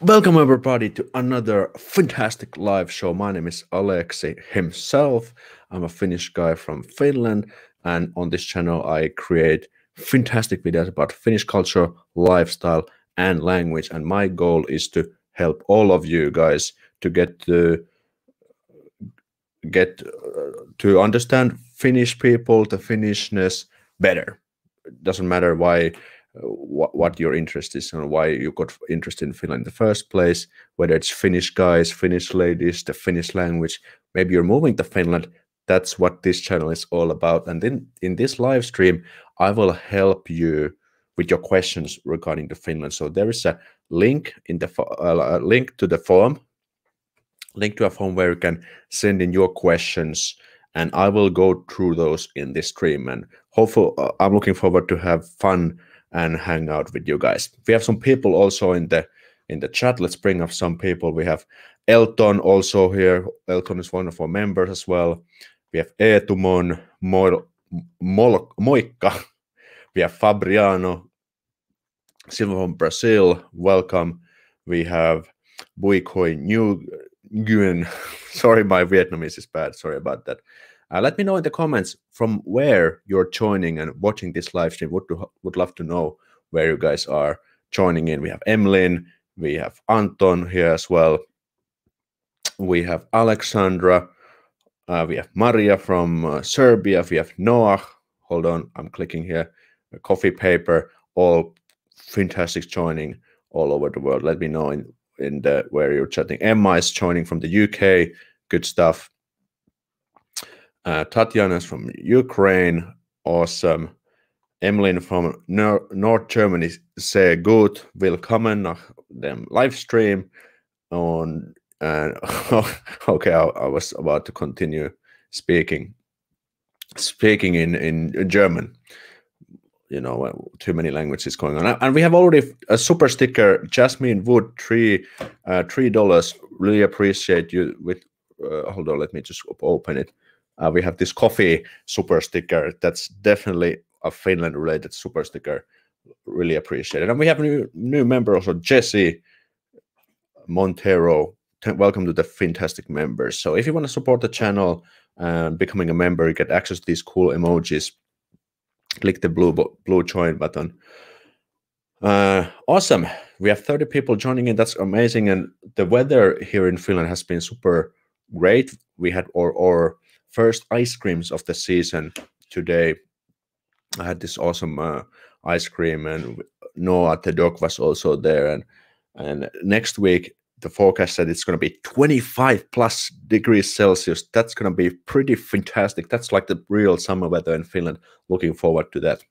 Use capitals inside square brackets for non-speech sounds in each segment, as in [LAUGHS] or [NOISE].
Welcome, everybody, to another Finntastic live show. My name is Aleksi himself. I'm a Finnish guy from Finland, and on this channel, I create fantastic videos about Finnish culture, lifestyle, and language. And my goal is to help all of you guys to get to get uh, to understand Finnish people, the Finnishness better. It doesn't matter why what, what your interest is and why you got interested in Finland in the first place, whether it's Finnish guys, Finnish ladies, the Finnish language, maybe you're moving to Finland. That's what this channel is all about. And then in this live stream, I will help you with your questions regarding the Finland. So there is a link in the uh, link to the form, link to a form where you can send in your questions, and I will go through those in this stream. And hopefully, uh, I'm looking forward to have fun and hang out with you guys. We have some people also in the in the chat. Let's bring up some people. We have Elton also here. Elton is one of our members as well. We have Etumon, Mol, Mol, Moikka. [LAUGHS] We have Fabriano, Silva from Brazil. Welcome. We have Buikoi New Nguyen. [LAUGHS] Sorry, my Vietnamese is bad. Sorry about that. Uh, let me know in the comments from where you're joining and watching this live stream. Would would love to know where you guys are joining in. We have Emlyn, we have Anton here as well. We have Alexandra, uh, we have Maria from uh, Serbia. We have Noah. Hold on, I'm clicking here. A coffee paper. All fantastic joining all over the world. Let me know in in the where you're chatting. Emma is joining from the UK. Good stuff. Uh, Tatiana is from Ukraine. Awesome. Emlyn from Nor North Germany say good willkommen nach dem Livestream. On and [LAUGHS] okay, I, I, was about to continue speaking, speaking in in German. You know, uh, too many languages going on, and we have already a super sticker. Jasmine Wood, three, uh, three dollars. Really appreciate you. With uh, hold on, let me just open it uh, we have this coffee super sticker. That's definitely a Finland related super sticker. Really appreciate it. And we have new new member also, Jesse Montero. Welcome to the fantastic members. So if you want to support the channel and becoming a member, you get access to these cool emojis. Click the blue blue join button. Uh, awesome. We have 30 people joining in. That's amazing. And the weather here in Finland has been super great. We had or or first ice creams of the season today. I had this awesome uh, ice cream, and Noah the dog was also there. And and next week the forecast said it's going to be 25 plus degrees Celsius. That's going to be pretty fantastic. That's like the real summer weather in Finland. Looking forward to that.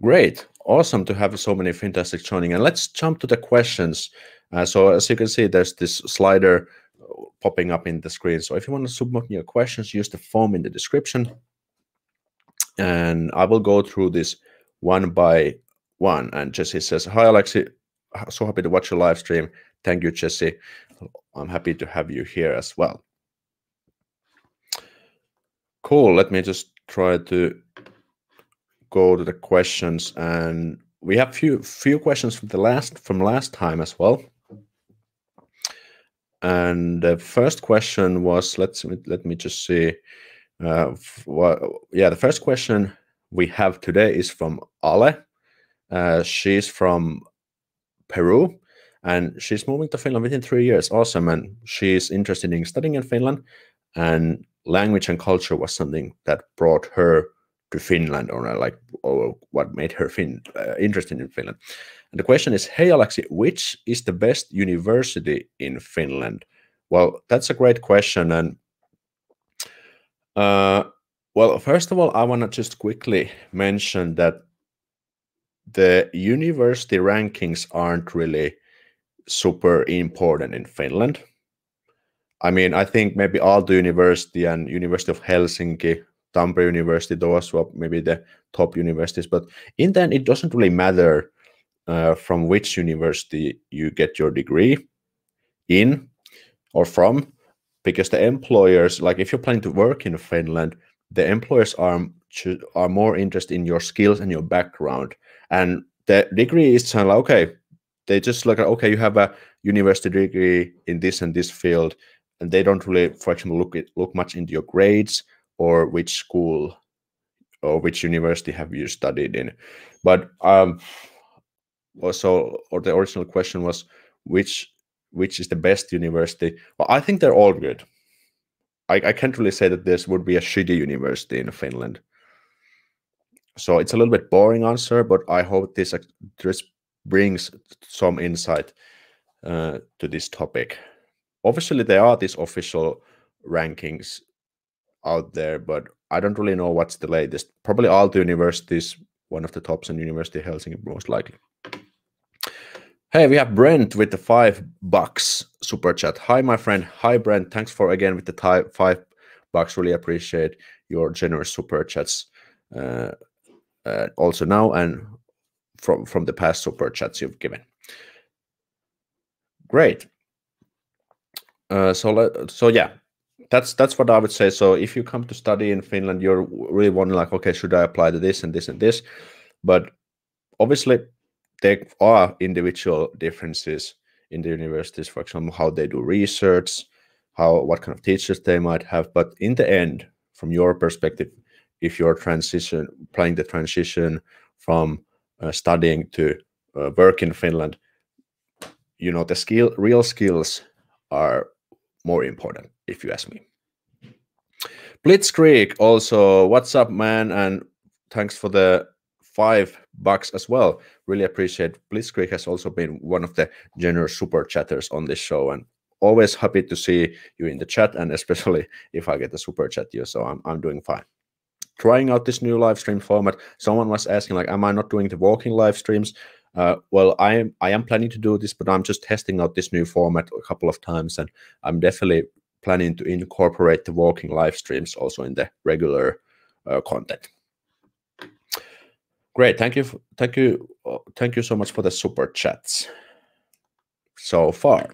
Great. Awesome to have so many fantastic joining. And let's jump to the questions. Uh, so as you can see, there's this slider popping up in the screen. So if you want to submit your questions, use the form in the description. And I will go through this one by one. And Jesse says, Hi, Aleksi. So happy to watch your live stream. Thank you, Jesse. I'm happy to have you here as well. Cool. Let me just try to go to the questions. And we have few few questions from the last from last time as well. And the first question was let's let me just see. Uh, what, yeah, the first question we have today is from Ale. Uh, she's from Peru and she's moving to Finland within three years. Awesome. And she's interested in studying in Finland. And language and culture was something that brought her to Finland or like or what made her fin- uh, interested in Finland. And the question is, hey Aleksi, which is the best university in Finland? Well, that's a great question, and uh, well, first of all, I want to just quickly mention that the university rankings aren't really super important in Finland. I mean, I think maybe Aalto University and University of Helsinki, Tampere University, those were maybe the top universities. But in the end, it doesn't really matter uh, from which university you get your degree in or from because the employers like if you're planning to work in finland the employers are are more interested in your skills and your background and the degree is kind of like okay they just look at okay, you have a university degree in this and this field, and they don't really, for example, look look much into your grades or which school or which university have you studied in. But um, also, or the original question was which which is the best university? Well, I think they're all good. I, I can't really say that this would be a shitty university in Finland. So it's a little bit boring answer, but I hope this this brings some insight uh, to this topic. Obviously, there are these official rankings out there, but I don't really know what's the latest. Probably Aalto Universities, one of the tops in University of Helsinki, most likely. Hey, we have Brent with the five bucks super chat. Hi, my friend. Hi, Brent. Thanks for again with the five bucks. Really appreciate your generous super chats. Uh, uh, also now and from from the past super chats you've given. Great. Uh, so let, so yeah, that's that's what I would say. So if you come to study in Finland, you're really wondering like, okay, should I apply to this and this and this? But obviously there are individual differences in the universities, for example, how they do research, how what kind of teachers they might have. But in the end, from your perspective, if you're transition playing the transition from uh, studying to uh, work in Finland, you know the skill, real skills are more important, if you ask me. Blitzkrieg also, what's up, man? And thanks for the five bucks as well. Really appreciate. Blitzkrieg has also been one of the generous super chatters on this show, and always happy to see you in the chat, and especially [LAUGHS] if I get a super chat you. So I'm I'm doing fine. Trying out this new live stream format. Someone was asking, like, am I not doing the walking live streams? Uh, well, I am I am planning to do this, but I'm just testing out this new format a couple of times, and I'm definitely planning to incorporate the walking live streams also in the regular uh, content. Great, thank you, thank you, thank you so much for the super chats so far.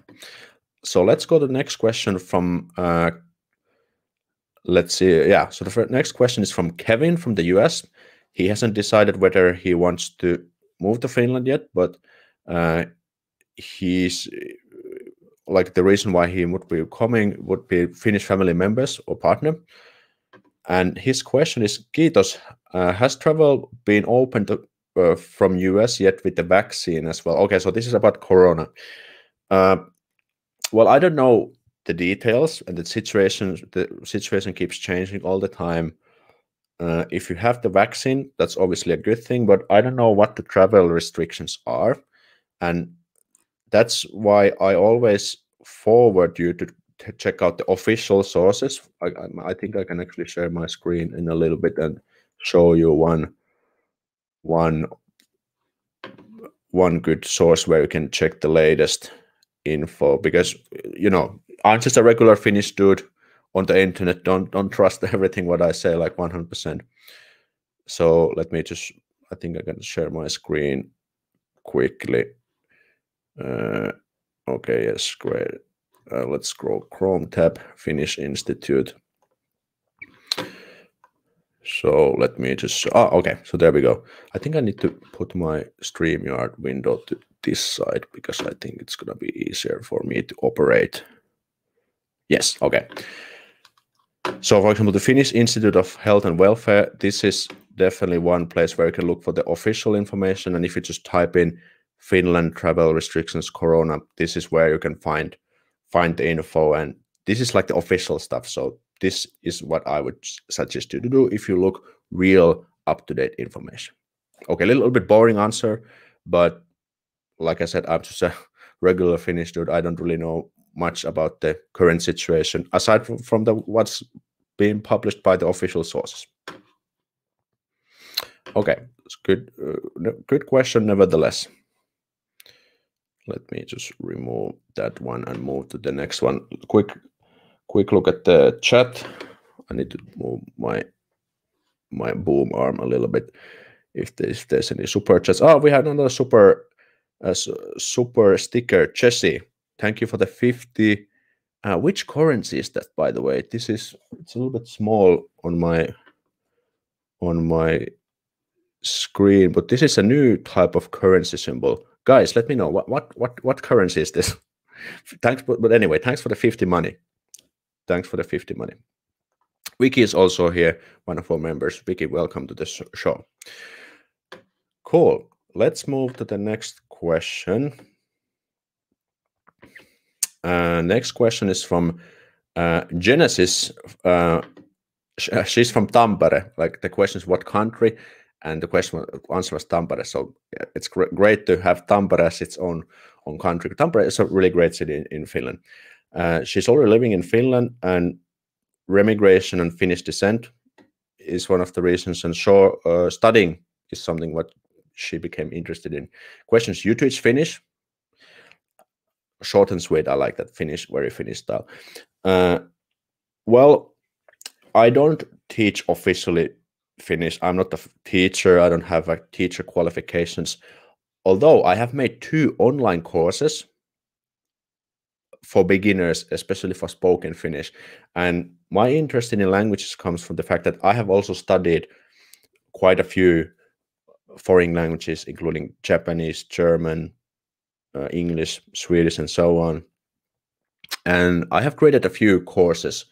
So let's go to the next question from. Uh, let's see. Yeah, so the next question is from Kevin from the US. He hasn't decided whether he wants to move to Finland yet, but uh, he's like the reason why he would be coming would be Finnish family members or partner. And his question is, Kiitos, uh, has travel been opened uh, from US yet with the vaccine as well? Okay, so this is about Corona. Uh, well, I don't know the details, and the situation the situation keeps changing all the time. Uh, if you have the vaccine, that's obviously a good thing, but I don't know what the travel restrictions are, and that's why I always forward you to check out the official sources. I, I, think I can actually share my screen in a little bit and show you one one one good source where you can check the latest info because you know I'm just a regular Finnish dude on the internet. Don't don't trust [LAUGHS] everything what I say like 100%. So let me just I think I can share my screen quickly. Uh, okay, yes, great. Uh, let's scroll Chrome tab, Finnish Institute. So let me just, oh, okay, so there we go. I think I need to put my StreamYard window to this side because I think it's to be easier for me to operate. Yes, okay. So for example, the Finnish Institute of Health and Welfare, this is definitely one place where you can look for the official information. And if you just type in Finland travel restrictions, Corona, this is where you can find find the info. And this is like the official stuff. So this is what I would suggest you to do if you look real up-to-date information. Okay, a little bit boring answer, but like I said, I'm just a [LAUGHS] regular Finnish dude. I don't really know much about the current situation aside from, from the what's being published by the official sources. Okay, it's good. Uh, good question, nevertheless. Let me just remove that one and move to the next one. Quick, quick look at the chat. I need to move my my boom arm a little bit. If there's, there's any super chats. Oh, we had another super uh, super sticker, Jesse. Thank you for the 50. Uh, which currency is that, by the way? This is it's a little bit small on my on my screen, but this is a new type of currency symbol guys, let me know what what what what currency is this? [LAUGHS] thanks, but, but anyway, thanks for the 50 money. Thanks for the 50 money. Vicky is also here, one of our members. Vicky, welcome to the show. Cool. Let's move to the next question. Uh, next question is from uh, Genesis. Uh, she's from Tampere. Like the question is, what country? And the question answer was Tampere. So it's gr great to have Tampere as its own own country. Tampere is a really great city in, in Finland. Uh, she's already living in Finland, and remigration and Finnish descent is one of the reasons. And sure, uh, studying is something what she became interested in. Questions: You teach Finnish? Short and sweet. I like that Finnish, very Finnish style. Uh, well, I don't teach officially Finnish. I'm not a teacher. I don't have a teacher qualifications. Although I have made two online courses for beginners, especially for spoken Finnish. And my interest in languages comes from the fact that I have also studied quite a few foreign languages, including Japanese, German, uh, English, Swedish, and so on. And I have created a few courses,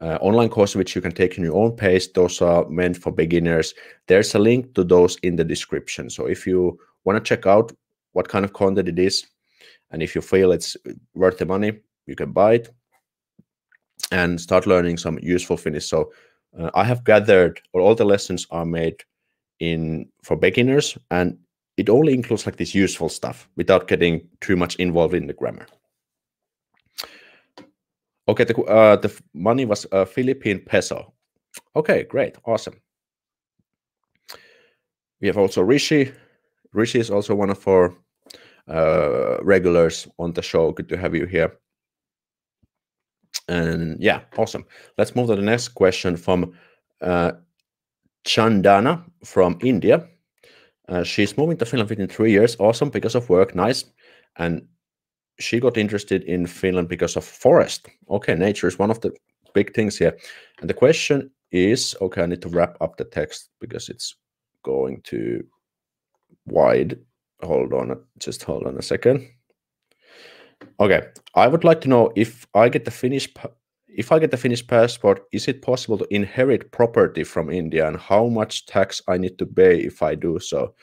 uh, online courses which you can take in your own pace. Those are meant for beginners. There's a link to those in the description. So if you want to check out what kind of content it is, and if you feel it's worth the money, you can buy it and start learning some useful Finnish. So uh, I have gathered, all the lessons are made in for beginners, and it only includes like this useful stuff without getting too much involved in the grammar. Okay, the, uh, the money was a Philippine peso. Okay, great, awesome. We have also Rishi. Rishi is also one of our uh, regulars on the show. Good to have you here. And yeah, awesome. Let's move to the next question from uh, Chandana from India. Uh, she's moving to Finland within three years. Awesome because of work. Nice. And she got interested in Finland because of forest. Okay, nature is one of the big things here. And the question is okay, I need to wrap up the text because it's going too wide hold on, just hold on a second. Okay, I would like to know if I get the Finnish if I get the Finnish passport, is it possible to inherit property from India and how much tax I need to pay if I do so?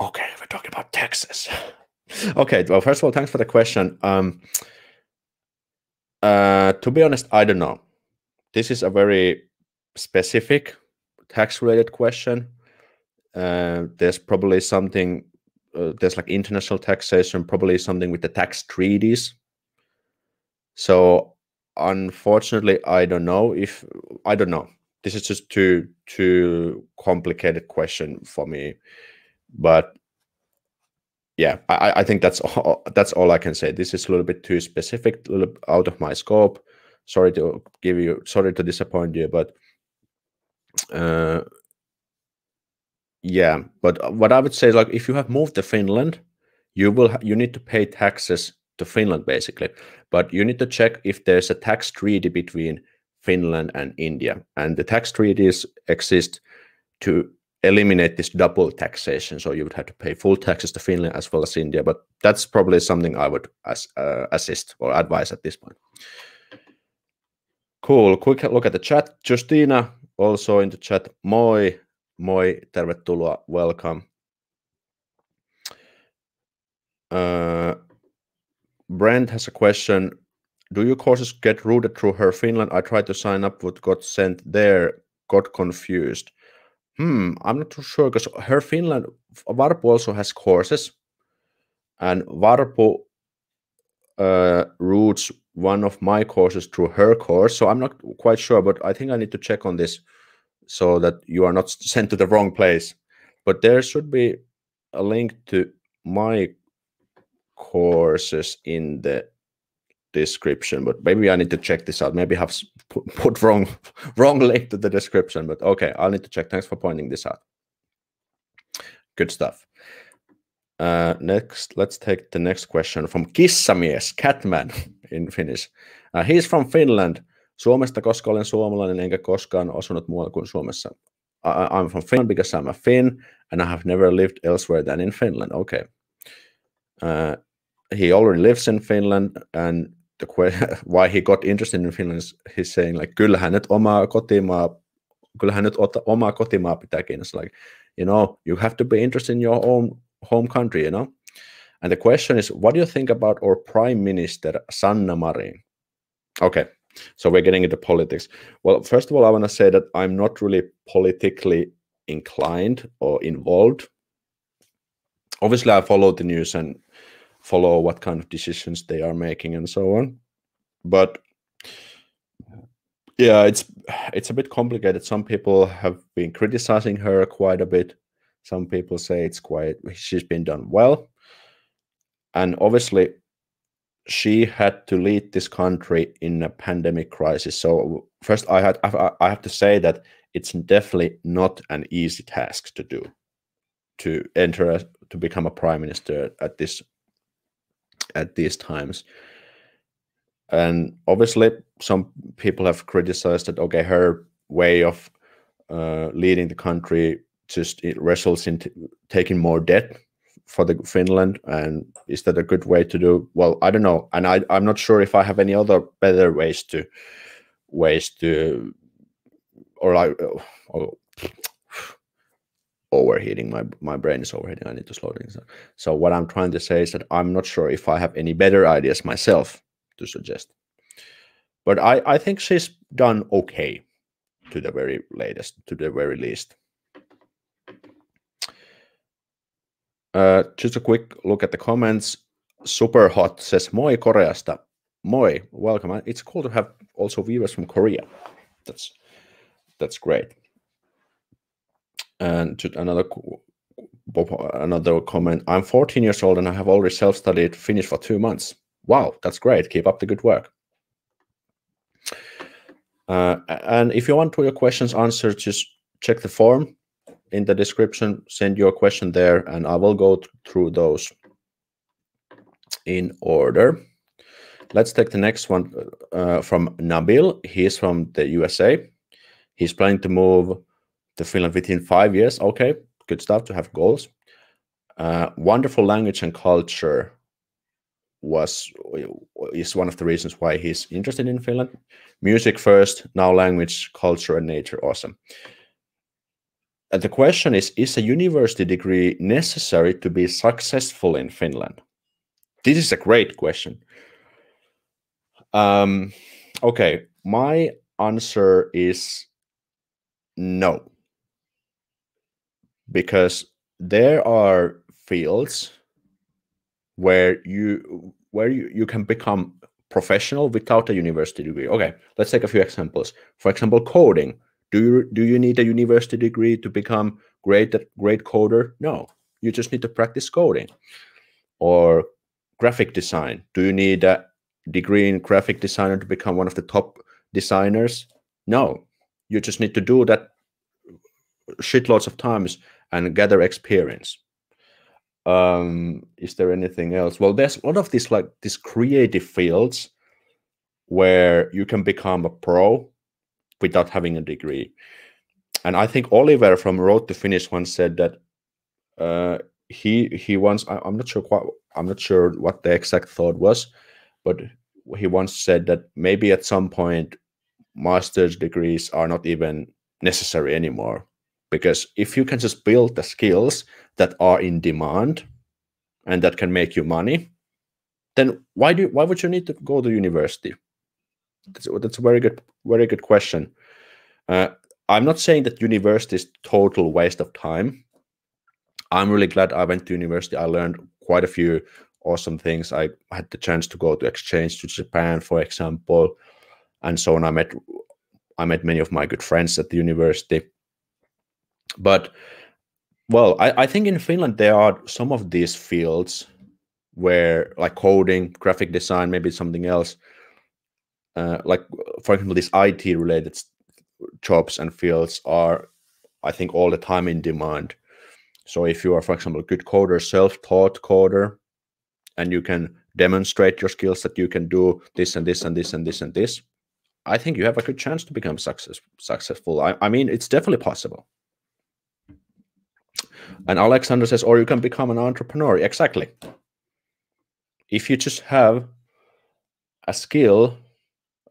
Okay, we're talking about taxes. Okay, well, first of all, thanks for the question. Um, uh, to be honest, I don't know. This is a very specific tax related question. Uh, there's probably something uh, there's like international taxation probably something with the tax treaties so unfortunately i don't know if i don't know this is just too too complicated question for me but yeah i i think that's all that's all i can say. This is a little bit too specific a little out of my scope. Sorry to give you sorry to disappoint you but uh yeah, but what I would say is like if you have moved to Finland, you will you need to pay taxes to Finland basically, but you need to check if there's a tax treaty between Finland and India, and the tax treaties exist to eliminate this double taxation. So you would have to pay full taxes to Finland as well as India, but that's probably something I would as, uh, assist or advise at this point. Cool. Quick look at the chat. Justina also in the chat. Moi. Moi, tervetuloa, welcome. Uh, Brent has a question. Do your courses get routed through her Finland? I tried to sign up, but got sent there, got confused. Hmm, I'm not too sure because her Finland, Varpu also has courses, and Varpu uh, routes one of my courses through her course. So I'm not quite sure, but I think I need to check on this so that you are not sent to the wrong place. But there should be a link to my courses in the description but maybe i need to check this out maybe I have [LAUGHS] put wrong wrong link to the description but okay i'll need to check thanks for pointing this out good stuff uh next let's take the next question from kissamies catman [LAUGHS] in finnish uh, he's from finland Suomesta, koska olen suomalainen enkä koskaan asunut muualla kuin Suomessa. I, am from Finland because I'm a Finn and I have never lived elsewhere than in Finland. Okay. Uh, he already lives in Finland and the [LAUGHS] why he got interested in Finland he's saying like kyllähän nyt omaa kotimaa kyllähän nyt omaa kotimaa pitää kiinnostaa like you know you have to be interested in your own home country you know? And the question is what do you think about our prime minister Sanna Marin? Okay so we're getting into politics. Well first of all I want to say that I'm not really politically inclined or involved. Obviously I follow the news and follow what kind of decisions they are making and so on. But yeah it's it's a bit complicated. Some people have been criticizing her quite a bit. Some people say it's quite she's been done well. And obviously she had to lead this country in a pandemic crisis. So first i had i have to say that it's definitely not an easy task to do to enter a, to become a prime minister at this at these times. And obviously some people have criticized that okay her way of uh, leading the country just it results in taking more debt for the Finland. And is that a good way to do? Well I don't know. And I I'm not sure if I have any other better ways to ways to or like oh, overheating my my brain is overheating I need to slow things down so what I'm trying to say is that I'm not sure if I have any better ideas myself to suggest. But I, I think she's done okay to the very latest, to the very least. Uh, just a quick look at the comments. Super Hot says, Moi Koreasta. Moi, welcome. It's cool to have also viewers from Korea. That's that's great. And just another another comment. I'm 14 years old and I have already self-studied Finnish for two months. Wow, that's great. Keep up the good work. Uh, and if you want your questions answered, just check the form in the description, send your question there, and I will go th through those in order. Let's take the next one uh, from Nabil. He's from the USA. He's planning to move to Finland within five years. Okay, good stuff to have goals. Uh, wonderful language and culture was is one of the reasons why he's interested in Finland. Music first, now language, culture, and nature. Awesome. And the question is: Is a university degree necessary to be successful in Finland? This is a great question. Um, okay, my answer is no, because there are fields where you where you, you can become professional without a university degree. Okay, let's take a few examples. For example, coding. Do you do you need a university degree to become great great coder? No, you just need to practice coding. Or graphic design. Do you need a degree in graphic designer to become one of the top designers? No, you just need to do that shitloads of times and gather experience. Um is there anything else? Well there's a lot of these like these creative fields where you can become a pro without having a degree. And i think oliver from road to finish once said that uh he he once I, i'm not sure quite i'm not sure what the exact thought was but he once said that maybe at some point master's degrees are not even necessary anymore because if you can just build the skills that are in demand and that can make you money then why do why would you need to go to university? That's, that's a very good very good question. Uh, i'm not saying that university is total waste of time. I'm really glad i went to university. I learned quite a few awesome things. I had the chance to go to exchange to japan for example and so on. I met i met many of my good friends at the university but well, I, I think in Finland there are some of these fields where like coding, graphic design, maybe something else. Uh, like for example, these IT related jobs and fields are, I think, all the time in demand. So if you are, for example, a good coder, self-taught coder, and you can demonstrate your skills that you can do this and this and this and this and this, I think you have a good chance to become success, successful. I, I mean, it's definitely possible. And Alexander says, or you can become an entrepreneur. Exactly. If you just have a skill,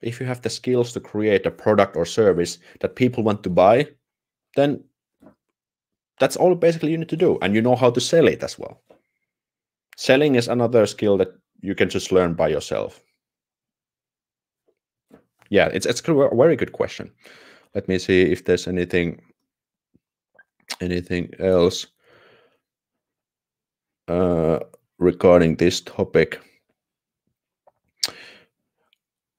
if you have the skills to create a product or service that people want to buy, then that's all basically you need to do. And you know how to sell it as well. Selling is another skill that you can just learn by yourself. Yeah, it's it's a very good question. Let me see if there's anything anything else uh, regarding this topic.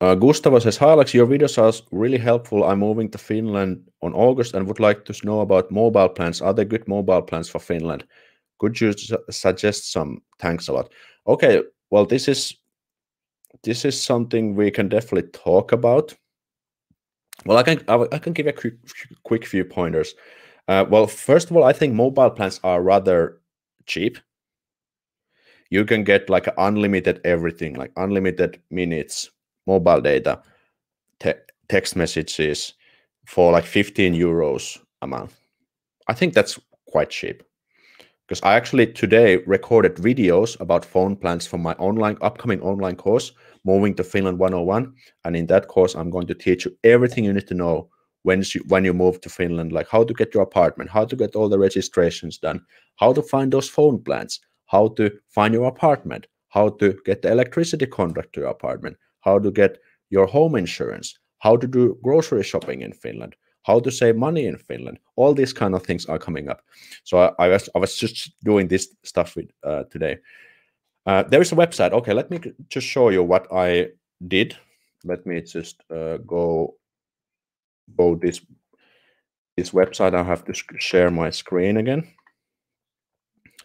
Uh, Gustavo says, Hi Alex, your videos are really helpful. I'm moving to Finland on August and would like to know about mobile plans. Are there good mobile plans for Finland? Could you su suggest some? Thanks a lot. Okay, well, this is this is something we can definitely talk about. Well, I can I, can give you a quick, quick few pointers. Uh, well, first of all, I think mobile plans are rather cheap. You can get like unlimited everything, like unlimited minutes, mobile data, te text messages for like 15 euros a month. I think that's quite cheap because I actually today recorded videos about phone plans for my online upcoming online course, Moving to Finland 101. And in that course, I'm going to teach you everything you need to know when you, when you move to Finland, like how to get your apartment, how to get all the registrations done, how to find those phone plans, how to find your apartment, how to get the electricity contract to your apartment, how to get your home insurance, how to do grocery shopping in Finland, how to save money in Finland. All these kind of things are coming up. So I, I was I was just doing this stuff with uh, today. Uh, there is a website. Okay, let me just show you what I did. Let me just uh, go go this this website. I have to share my screen again.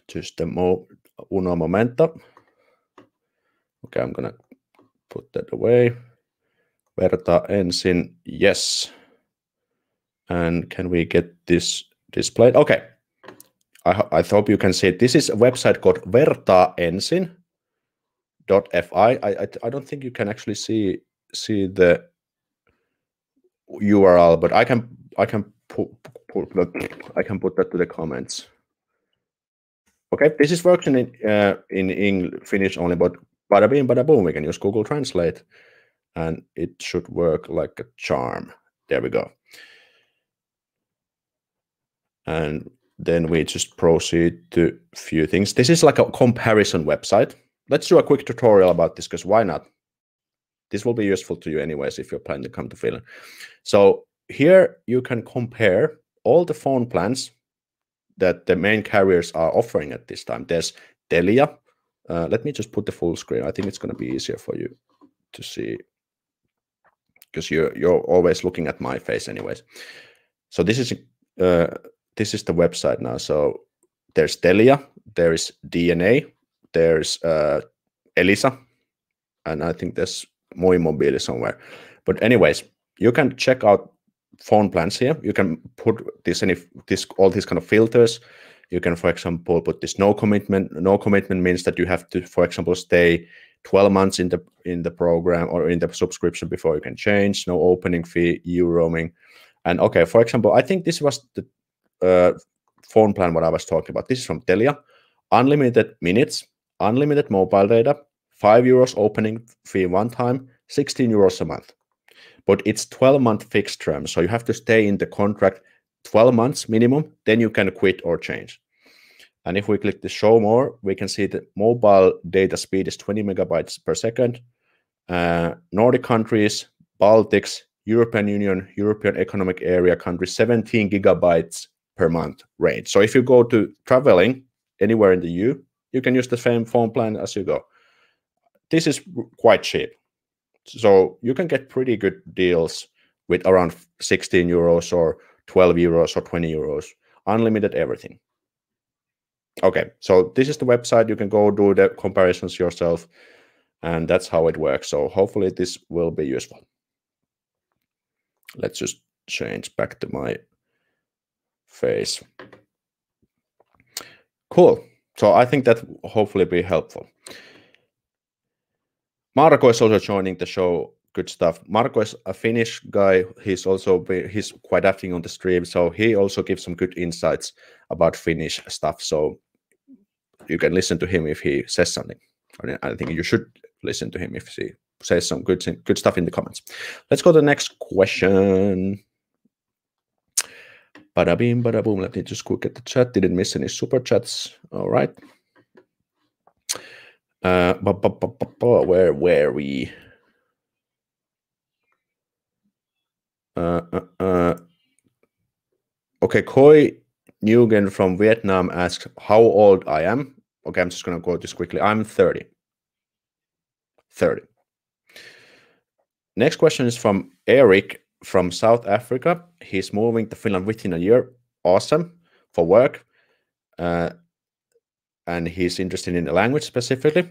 Just a mo uno momento. Okay, I'm gonna put that away. Vertaa ensin. Yes. And can we get this displayed? Okay. I, I hope you can see it. This is a website called vertaaensin.fi. I, I, I don't think you can actually see see the URL, but I can I can put, put I can put that to the comments. Okay, this is working in uh, in English, Finnish only, but bada bing, bada boom, we can use Google Translate, and it should work like a charm. There we go. And then we just proceed to a few things. This is like a comparison website. Let's do a quick tutorial about this because why not? This will be useful to you anyways if you're planning to come to Finland. So here you can compare all the phone plans that the main carriers are offering at this time. There's Telia. Uh, let me just put the full screen. I think it's going to be easier for you to see because you're you're always looking at my face anyways. So this is uh, this is the website now. So there's Telia, there is DNA, there's uh, Elisa, and I think there's Moi somewhere. But anyways, you can check out phone plans here. You can put this any this all these kind of filters. You can, for example, put this no commitment. No commitment means that you have to, for example, stay 12 months in the in the program or in the subscription before you can change. No opening fee, EU roaming. And okay, for example, I think this was the uh, phone plan what I was talking about. This is from Telia. Unlimited minutes, unlimited mobile data, 5 euros opening fee one time, 16 euros a month. But it's 12 month fixed term. So you have to stay in the contract 12 months minimum, then you can quit or change. And if we click the show more, we can see that mobile data speed is 20 megabytes per second. Uh, Nordic countries, Baltics, European Union, European Economic Area countries, 17 gigabytes per month range. So if you go to traveling anywhere in the EU, you can use the same phone plan as you go. This is quite cheap. So you can get pretty good deals with around 16 euros or 12 euros or 20 euros, unlimited everything. Okay, so this is the website. You can go do the comparisons yourself, and that's how it works. So hopefully this will be useful. Let's just change back to my face. Cool. So I think that hopefully be helpful. Marco is also joining the show. good stuff. Marco is a Finnish guy. He's also he's quite active on the stream, so he also gives some good insights about Finnish stuff. So you can listen to him if he says something. I think you should listen to him if he says some good good stuff in the comments. Let's go to the next question. Bada beam, bada boom. Let me just quick at the chat. Didn't miss any super chats. All right. Uh, where were we? Uh, uh, uh. Okay, Koi Nguyen from Vietnam asks how old I am. Okay, I'm just going to go this quickly. I'm 30. 30. Next question is from Eric from South Africa. He's moving to Finland within a year. Awesome for work. Uh, and he's interested in the language specifically.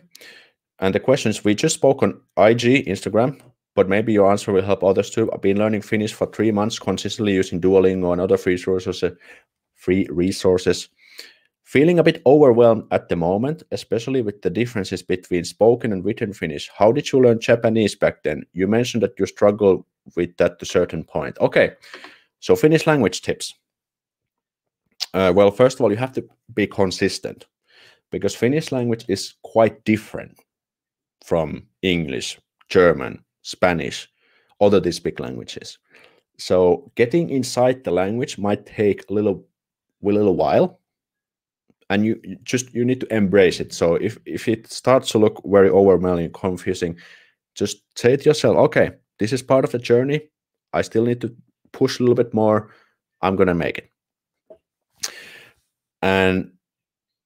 And the questions we just spoke on IG, Instagram, but maybe your answer will help others too. I've been learning Finnish for three months consistently using Duolingo and other free resources. Free resources. Feeling a bit overwhelmed at the moment, especially with the differences between spoken and written Finnish. How did you learn Japanese back then? You mentioned that you struggle with that to a certain point. Okay, so Finnish language tips. Uh, well, first of all, you have to be consistent because Finnish language is quite different from English, German, Spanish, other these big languages. So getting inside the language might take a little, a little while, and you, just you need to embrace it. So if if it starts to look very overwhelming, confusing, just say to yourself, okay, this is part of the journey. I still need to push a little bit more. I'm gonna make it. And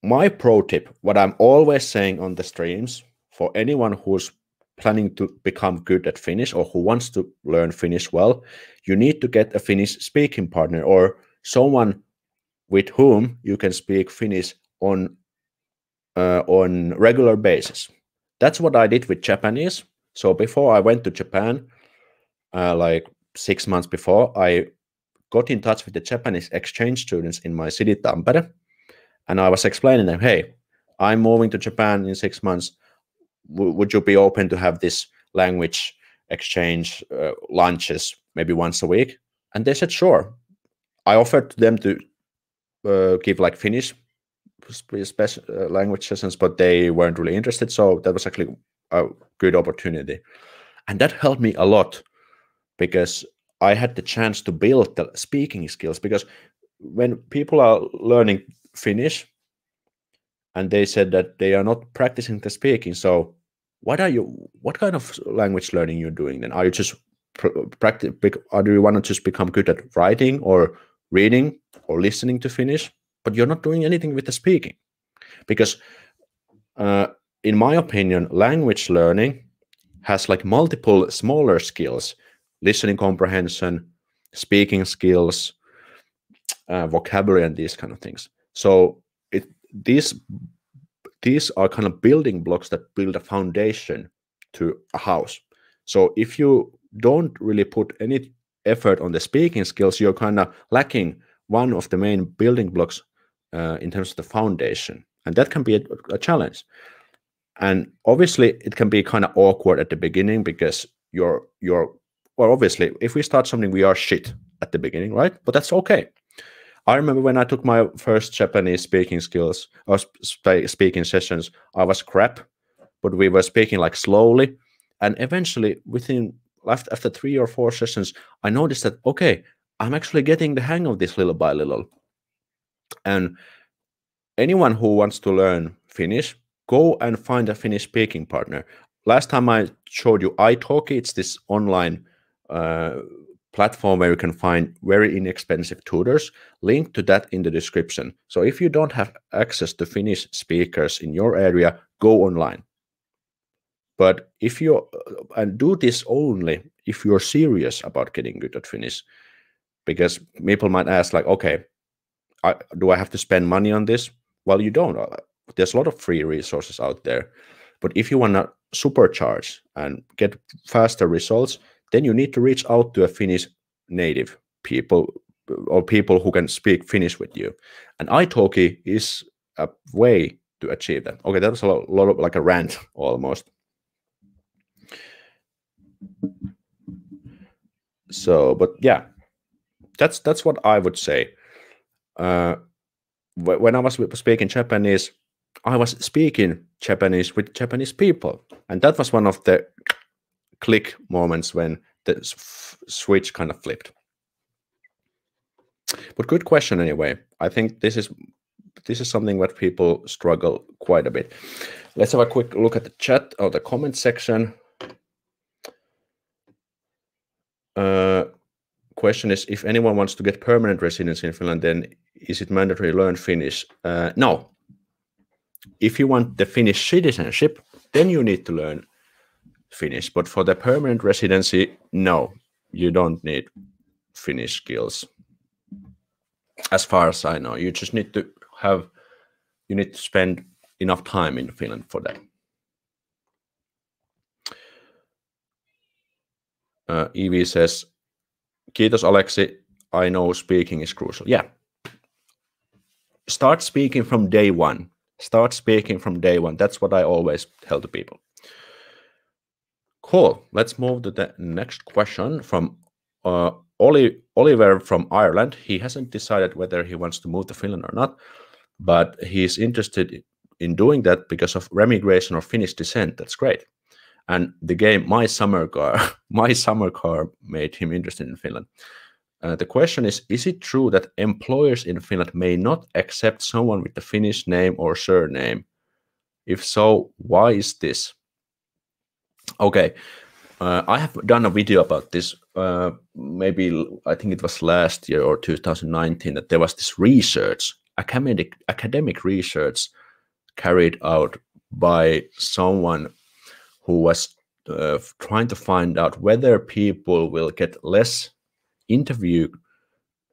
my pro tip, what I'm always saying on the streams for anyone who's planning to become good at Finnish or who wants to learn Finnish well, you need to get a Finnish speaking partner or someone with whom you can speak Finnish on uh, on regular basis. That's what I did with Japanese. So before I went to Japan, uh, like six months before, I got in touch with the Japanese exchange students in my city, Tampere, and I was explaining them, hey, I'm moving to Japan in six months. W would you be open to have this language exchange uh, lunches maybe once a week? And they said, sure. I offered them to uh, give like Finnish special uh, language sessions, but they weren't really interested. So that was actually a good opportunity. And that helped me a lot because I had the chance to build the speaking skills. Because when people are learning Finnish and they said that they are not practicing the speaking, so what are you? What kind of language learning you're doing? Then are you just practice? Or do you want to just become good at writing or reading or listening to Finnish? But you're not doing anything with the speaking, because uh, in my opinion, language learning has like multiple smaller skills listening comprehension, speaking skills, uh, vocabulary, and these kind of things. So it these these are kind of building blocks that build a foundation to a house. So if you don't really put any effort on the speaking skills, you're kind of lacking one of the main building blocks uh, in terms of the foundation, and that can be a, a challenge. And obviously, it can be kind of awkward at the beginning because you're you're well, obviously, if we start something, we are shit at the beginning, right? But that's okay. I remember when I took my first Japanese speaking skills or sp speaking sessions, I was crap, but we were speaking like slowly. And eventually, within after three or four sessions, I noticed that, okay, I'm actually getting the hang of this little by little. And anyone who wants to learn Finnish, go and find a Finnish speaking partner. Last time I showed you italki, it's this online uh, platform where you can find very inexpensive tutors. Link to that in the description. So if you don't have access to Finnish speakers in your area, go online. But if you uh, and do this only if you're serious about getting good at Finnish, because people might ask like, okay, I, do I have to spend money on this? Well, you don't. Uh, there's a lot of free resources out there. But if you want to supercharge and get faster results, then you need to reach out to a Finnish native people or people who can speak Finnish with you. And italki is a way to achieve that. Okay, that was a lot, of like a rant [LAUGHS] almost. So, but yeah, that's that's what I would say. Uh, when I was speaking Japanese, I was speaking Japanese with Japanese people, and that was one of the click moments when the switch kind of flipped. But good question anyway. I think this is this is something that people struggle quite a bit. Let's have a quick look at the chat or the comment section. Uh, question is, if anyone wants to get permanent residency in Finland, then is it mandatory to learn Finnish? Uh, no. If you want the Finnish citizenship, then you need to learn Finnish. But for the permanent residency, no, you don't need Finnish skills. As far as I know, you just need to have, you need to spend enough time in Finland for that. Uh, Evie says, Kiitos Aleksi, I know speaking is crucial. Yeah. Start speaking from day one. Start speaking from day one. That's what I always tell the people. Cool. Let's move to the next question from uh, Oli, Oliver from Ireland. He hasn't decided whether he wants to move to Finland or not, but he's interested in doing that because of remigration or Finnish descent. That's great. And the game My Summer Car, [LAUGHS] My Summer Car made him interested in Finland. Uh, the question is Is it true that employers in Finland may not accept someone with the Finnish name or surname? If so, why is this? Okay, uh, I have done a video about this. Uh, maybe I think it was last year or 2019 that there was this research, academic academic research, carried out by someone who was uh, trying to find out whether people will get less interview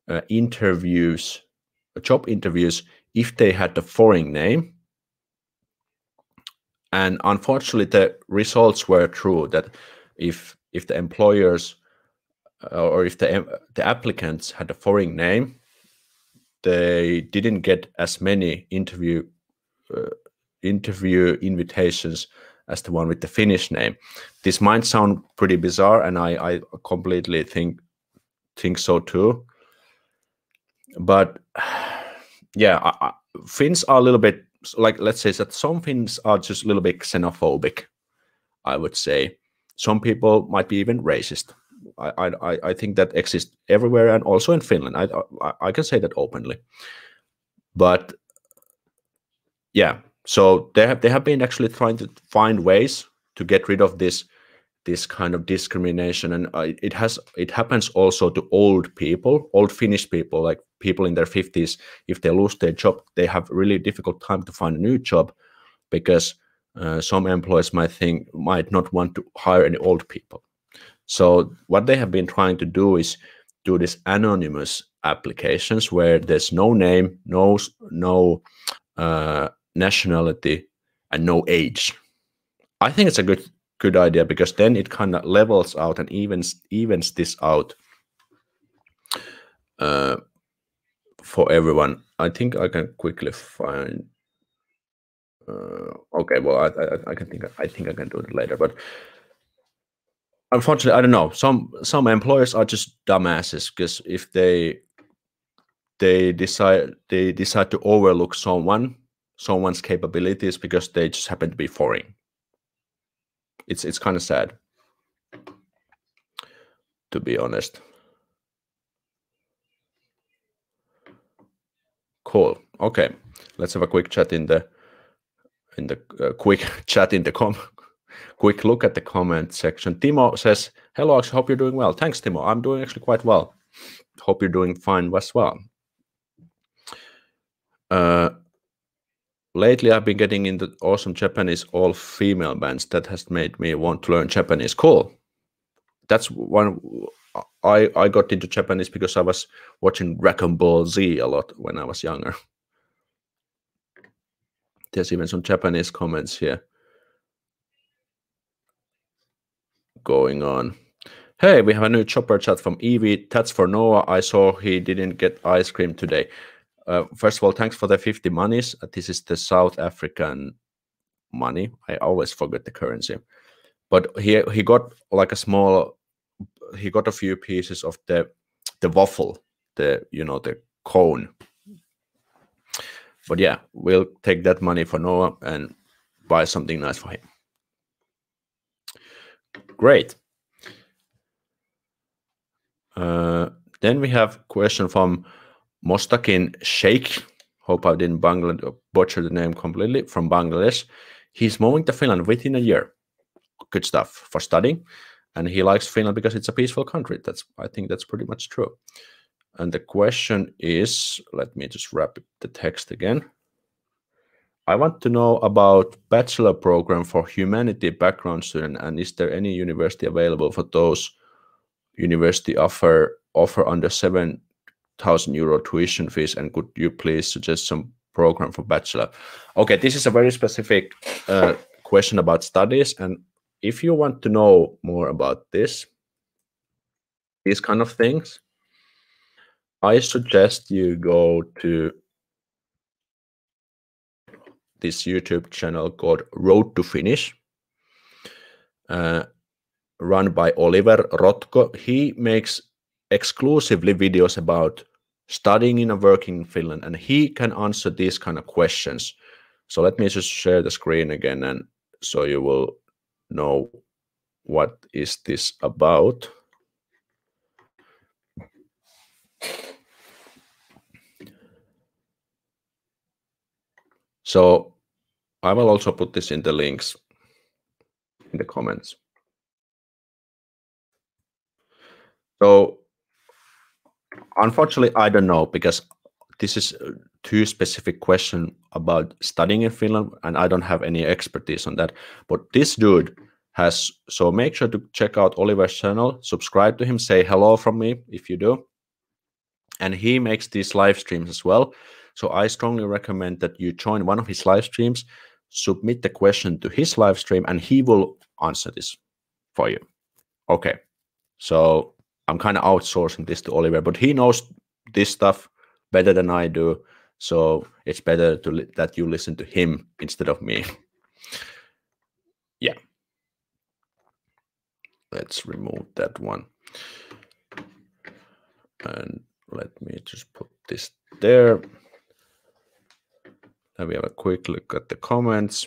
uh, interviews, job interviews, if they had a foreign name. And unfortunately, the results were true that if if the employers uh, or if the the applicants had a foreign name, they didn't get as many interview uh, interview invitations as the one with the Finnish name. This might sound pretty bizarre, and I, I completely think think so too. But [SIGHS] yeah, I, I, Finns are a little bit like let's say that some things are just a little bit xenophobic. I would say some people might be even racist. I I, I think that exists everywhere and also in Finland. I, I I can say that openly. But yeah, so they have they have been actually trying to find ways to get rid of this this kind of discrimination and uh, it has it happens also to old people old finnish people like people in their 50s if they lose their job they have really difficult time to find a new job because uh, some employers might think might not want to hire any old people so what they have been trying to do is do this anonymous applications where there's no name no no uh, nationality, and no age. I think it's a good good idea because then it kind of levels out and evens evens this out uh, for everyone. I think I can quickly find. Uh, okay, well, I, I, I can think I think I can do it later, but unfortunately, I don't know. Some some employers are just dumbasses because if they they decide they decide to overlook someone someone's capabilities because they just happen to be foreign. It's it's kind of sad, to be honest. Cool. Okay, let's have a quick chat in the in the uh, quick [LAUGHS] chat in the com [LAUGHS] quick look at the comment section. Timo says, "Hello, I hope you're doing well." Thanks, Timo. I'm doing actually quite well. Hope you're doing fine as well. Uh, lately I've been getting into awesome Japanese all female bands that has made me want to learn Japanese. Cool. That's one I I got into Japanese because I was watching Dragon Ball Z a lot when I was younger. There's even some Japanese comments here going on. Hey, we have a new super chat from Evie. That's for Noah. I saw he didn't get ice cream today. Uh, first of all, thanks for the 50 monies. Uh, this is the South African money. I always forget the currency. But he he got like a small he got a few pieces of the the waffle, the you know the cone. But yeah, we'll take that money for Noah and buy something nice for him. Great. Uh, then we have question from Mostakin Sheikh. Hope I didn't butcher the name completely. From Bangladesh. He's moving to Finland within a year. Good stuff for studying. And he likes Finland because it's a peaceful country. That's I think that's pretty much true. And the question is, let me just wrap the text again. I want to know about bachelor program for humanity background student and is there any university available for those university offer offer under 7000 euro tuition fees and could you please suggest some program for bachelor okay this is a very specific uh, question about studies and if you want to know more about this these kind of things i suggest you go to this youtube channel called road to finish uh, run by Oliver Rotko. He makes exclusively videos about studying in a working in Finland, and he can answer these kind of questions. So let me just share the screen again, and so you will know what is this about. So I will also put this in the links in the comments. So unfortunately, I don't know because this is too specific question about studying in Finland, and I don't have any expertise on that. But this dude has so make sure to check out Oliver's channel, subscribe to him, say hello from me if you do. And he makes these live streams as well. So I strongly recommend that you join one of his live streams, submit the question to his live stream, and he will answer this for you. Okay. So I'm kind of outsourcing this to Oliver, but he knows this stuff better than I do. So it's better to that you listen to him instead of me. [LAUGHS] yeah. Let's remove that one. And let me just put this there. Let me have a quick look at the comments.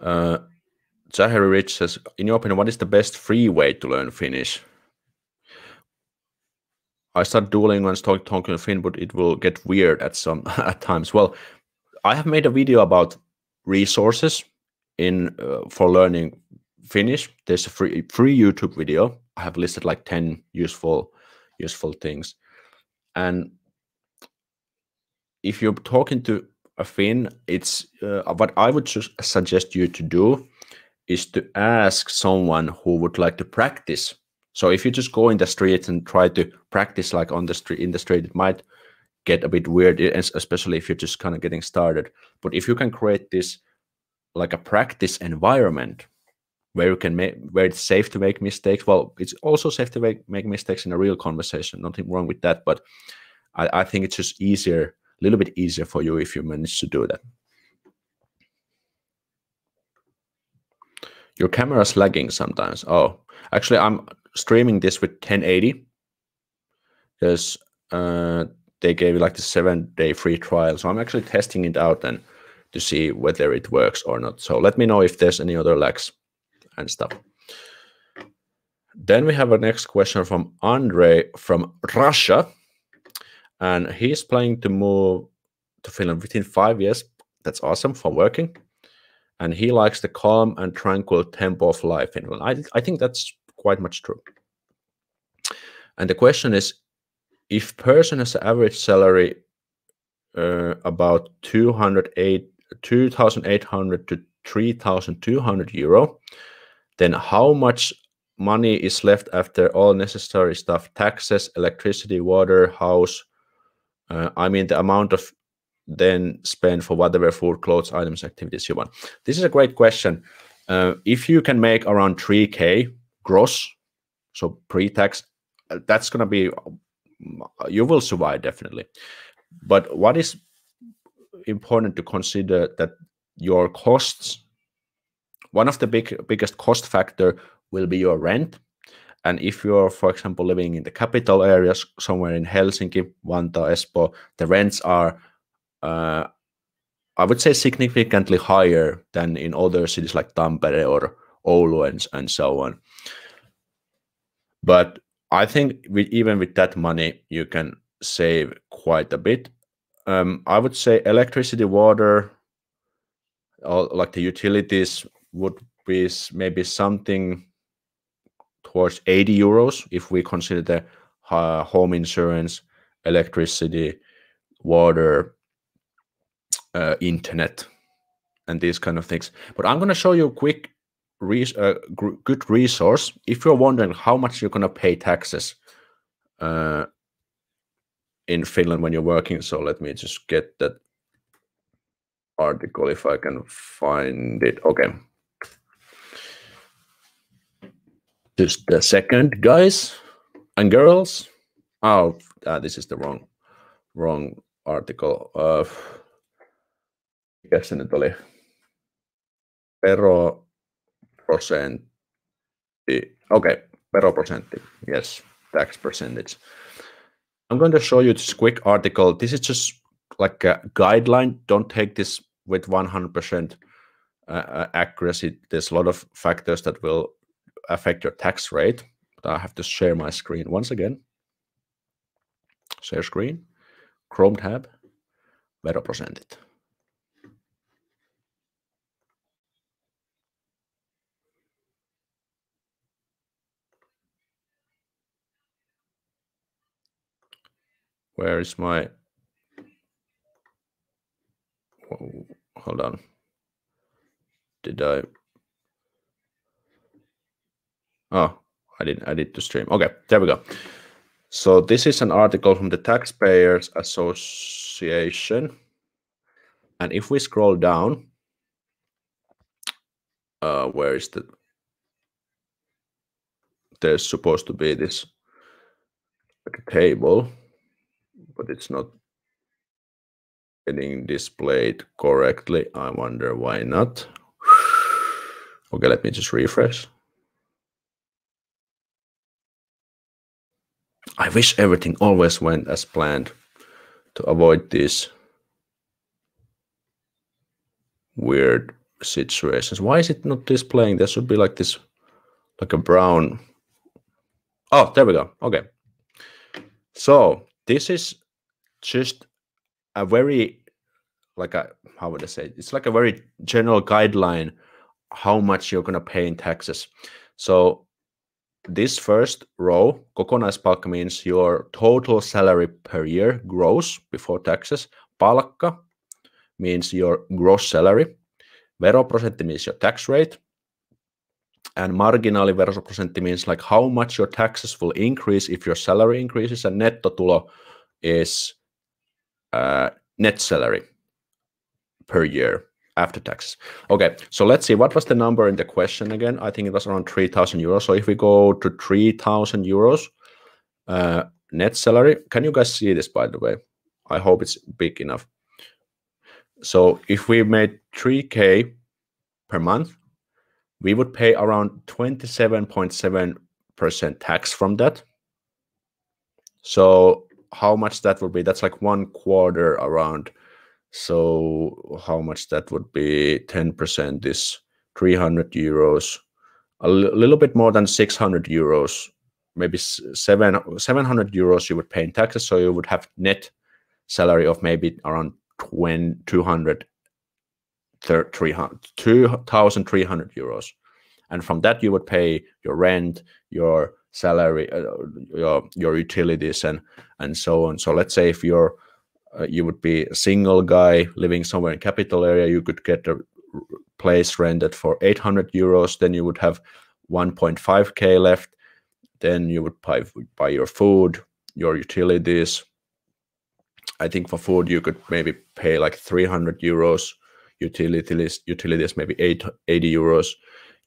Uh, Zahari Rich says, in your opinion, what is the best free way to learn Finnish? I started Duolingo and started talking Finn, but it will get weird at some [LAUGHS] at times. Well, I have made a video about resources in uh, for learning Finnish. There's a free free YouTube video. I have listed like ten useful useful things, and if you're talking to a Finn, it's uh, what I would suggest you to do is to ask someone who would like to practice. So if you just go in the street and try to practice like on the street in the street, it might get a bit weird, especially if you're just kind of getting started. But if you can create this like a practice environment where you can make where it's safe to make mistakes. Well, it's also safe to make, make mistakes in a real conversation. Nothing wrong with that, but I, I think it's just easier, a little bit easier for you if you manage to do that. Your camera's lagging sometimes. Oh, actually, I'm streaming this with 1080 because uh, they gave like the seven day free trial. So I'm actually testing it out and to see whether it works or not. So let me know if there's any other lags and stuff. Then we have a next question from Andre from Russia. And he's planning to move to Finland within five years. That's awesome for working and he likes the calm and tranquil tempo of life in Finland. I, I think that's quite much true. And the question is, if person has an average salary uh, about 208, 2,800 to 3,200 euro, then how much money is left after all necessary stuff, taxes, electricity, water, house? Uh, I mean, the amount of then spend for whatever food, clothes, items, activities you want? This is a great question. Uh, if you can make around 3K gross, so pre-tax, uh, that's going to be, you will survive definitely. But what is important to consider that your costs one of the big biggest cost factor will be your rent. And if you're for example living in the capital areas somewhere in helsinki vantaa espoo the rents are uh, i would say significantly higher than in other cities like tampere or oulu and, and so on. But i think with, even with that money you can save quite a bit um, i would say electricity water or like the utilities would be maybe something towards 80 euros if we consider the uh, home insurance, electricity, water, uh, internet, and these kind of things. But I'm going to show you a quick, uh, good resource if you're wondering how much you're going to pay taxes uh, in Finland when you're working. So let me just get that article if I can find it. Okay. Just a second, guys and girls. Oh, uh, this is the wrong, wrong article. Uh, mikä se nyt oli? Veroprosentti. Okay, veroprosentti. Yes, tax percentage. I'm going to show you this quick article. This is just like a guideline. Don't take this with 100% uh, uh, accuracy. There's a lot of factors that will affect your tax rate. But I have to share my screen once again. Share screen, Chrome tab, veroprosentit. Where is my hold on. Did I Oh, I didn't did to stream. Okay, there we go. So this is an article from the Taxpayers Association. And if we scroll down, uh, where is the there's supposed to be this table, but it's not getting displayed correctly. I wonder why not. Okay, let me just refresh. I wish everything always went as planned to avoid these weird situations. Why is it not displaying? There should be like this, like a brown. Oh, there we go. Okay. So this is just a very, like a, how would I say? It's like a very general guideline how much you're going to pay in taxes. So this first row, kokonaispalkka means your total salary per year gross before taxes. Palkka means your gross salary. Veroprosentti means your tax rate. And marginaali veroprosentti means like how much your taxes will increase if your salary increases. And nettotulo is uh, net salary per year after tax. Okay, so let's see what was the number in the question again. I think it was around 3,000 euros. So if we go to 3,000 euros uh, net salary, can you guys see this by the way? I hope it's big enough. So if we made 3K per month, we would pay around 27.7% tax from that. So how much that would be? That's like one quarter around so how much that would be? 10% is 300 euros, a little bit more than 600 euros, maybe seven 700 euros you would pay in taxes. So you would have net salary of maybe around 20, 200, 300, 2,300 euros. And from that, you would pay your rent, your salary, uh, your, your utilities, and, and so on. So let's say if you're uh, you would be a single guy living somewhere in capital area you could get a place rented for 800 euros. Then you would have 1.5k left. Then you would buy, buy your food your utilities. I think for food you could maybe pay like 300 euros. Utilities utilities maybe 8, 80 euros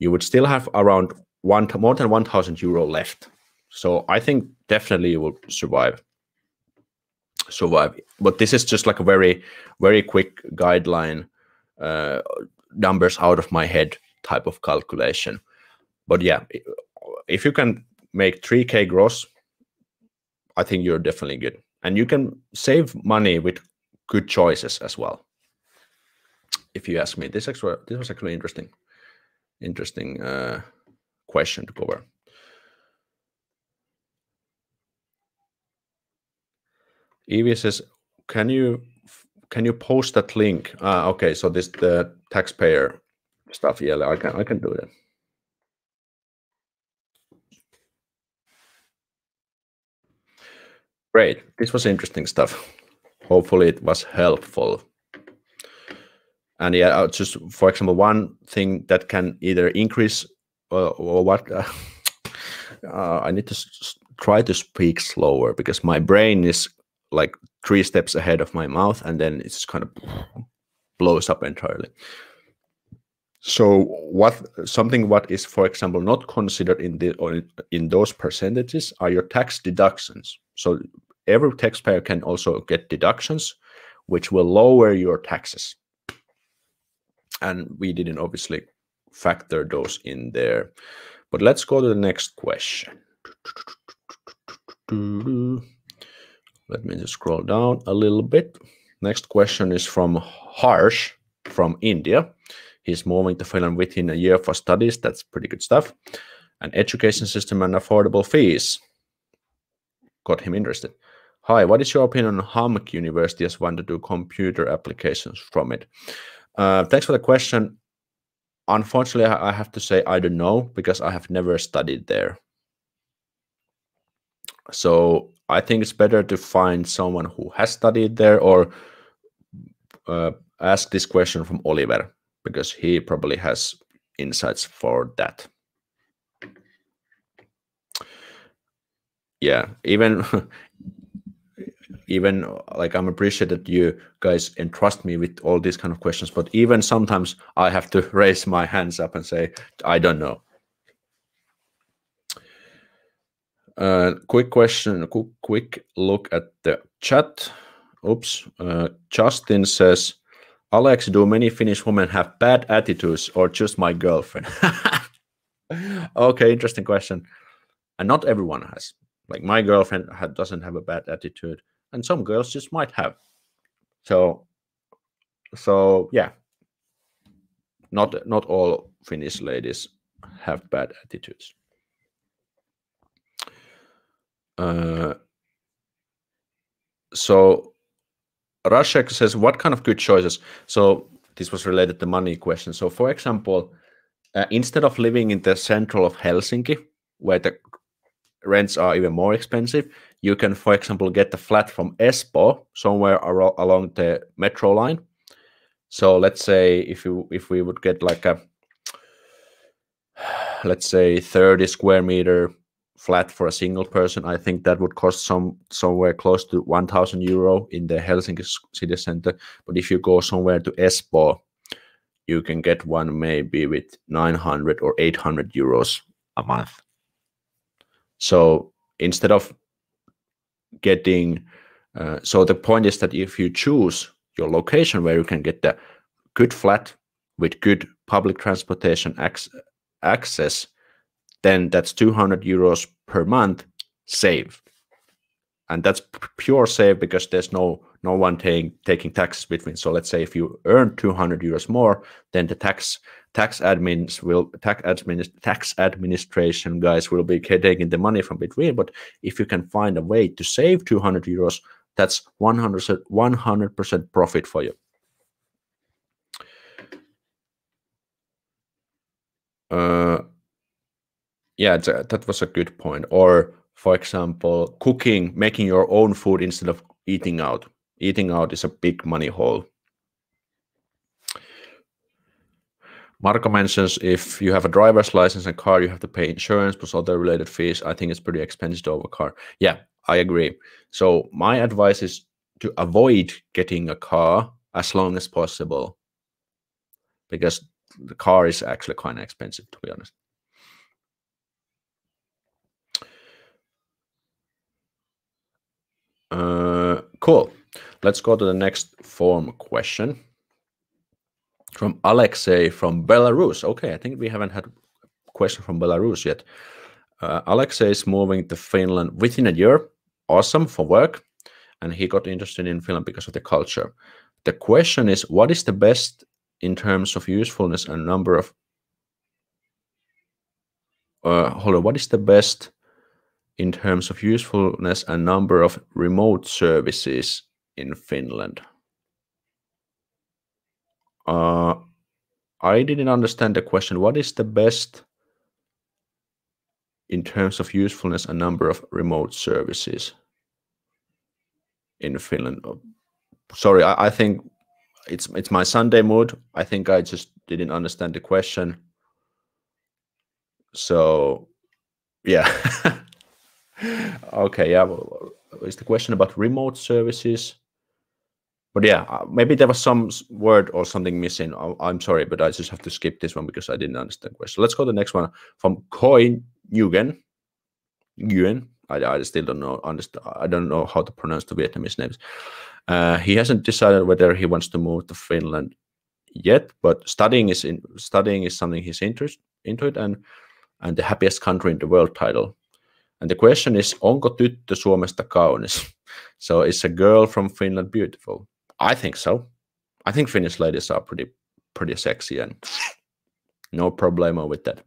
you would still have around one more than 1000 euro left so i think definitely you will survive survive. But this is just like a very, very quick guideline, uh, numbers out of my head. type of calculation. But yeah, if you can make 3k gross, I think you're definitely good. And you can save money with good choices as well. If you ask me, this actually this was actually interesting, interesting uh, question to cover. Evie says, "Can you can you post that link?" Ah, okay. So this the taxpayer stuff. Yeah, I can I can do that. Great. This was interesting stuff. Hopefully, it was helpful. And yeah, just for example, one thing that can either increase uh, or what uh, [LAUGHS] uh, I need to try to speak slower because my brain is like three steps ahead of my mouth and then it's kind of [LAUGHS] blows up entirely. So what something what is for example not considered in the in those percentages are your tax deductions. So every taxpayer can also get deductions which will lower your taxes and we didn't obviously factor those in there but let's go to the next question let me just scroll down a little bit. Next question is from Harsh from India. He's moving to Finland within a year for studies. That's pretty good stuff. An education system and affordable fees got him interested. Hi, what is your opinion on Hamk University as one to do computer applications from it? Uh, thanks for the question. Unfortunately, I have to say I don't know because I have never studied there. So I think it's better to find someone who has studied there or uh, ask this question from Oliver because he probably has insights for that. Yeah, even [LAUGHS] even like I'm appreciated you guys entrust me with all these kind of questions, but even sometimes I have to [LAUGHS] raise my hands up and say I don't know. Uh, quick question, quick, quick look at the chat. Oops. Uh, Justin says, Alex, do many Finnish women have bad attitudes or just my girlfriend? [LAUGHS] okay, interesting question. And not everyone has. Like my girlfriend doesn't have a bad attitude, and some girls just might have. So, so yeah, not not all Finnish ladies have bad attitudes. Uh, so Rashek says, what kind of good choices? So this was related to money question. So for example, uh, instead of living in the central of Helsinki, where the rents are even more expensive, you can, for example, get a flat from Espoo, somewhere along the metro line. So let's say if you if we would get like a [SIGHS] let's say 30 square meter flat for a single person, I think that would cost some somewhere close to 1,000 euro in the Helsinki city center. But if you go somewhere to Espoo, you can get one maybe with 900 or 800 euros a month. So instead of getting, uh, so the point is that if you choose your location where you can get the good flat with good public transportation ac access then that's 200 euros per month save and that's pure save because there's no no one taking taking taxes between so let's say if you earn 200 euros more then the tax tax admins will tax admin tax administration guys will be taking the money from between but if you can find a way to save 200 euros that's 100 100% profit for you. Uh, yeah that was a good point. Or for example cooking making your own food instead of eating out. Eating out is a big money hole Marco mentions if you have a driver's license and car, you have to pay insurance plus other related fees. I think it's pretty expensive to have a car. Yeah, I agree. So my advice is to avoid getting a car as long as possible because the car is actually kind of expensive, to be honest. Uh, cool. Let's go to the next form question. From Alexei from Belarus. Okay, I think we haven't had a question from Belarus yet. Uh, Alexei is moving to Finland within a year. Awesome for work. And he got interested in Finland because of the culture. The question is what is the best in terms of usefulness and number of uh, hold on, what is the best in terms of usefulness and number of remote services in Finland? Uh, I didn't understand the question. What is the best in terms of usefulness and number of remote services in Finland? Sorry, I, I think it's it's my Sunday mood. I think I just didn't understand the question. So, yeah. [LAUGHS] okay, yeah. Well, Is the question about remote services? But yeah, uh, maybe there was some word or something missing. I'm sorry, but I just have to skip this one because I didn't understand the question. Let's go to the next one from Koi Nguyen. Nguyen. I, I still don't know. Understand. I don't know how to pronounce the Vietnamese names. Uh, he hasn't decided whether he wants to move to Finland yet, but studying is in studying is something he's interested into it, and and the happiest country in the world title. And the question is, onko tyttö Suomesta kaunis? [LAUGHS] So is a girl from Finland beautiful? I think so. I think Finnish ladies are pretty pretty sexy and no problemo with that.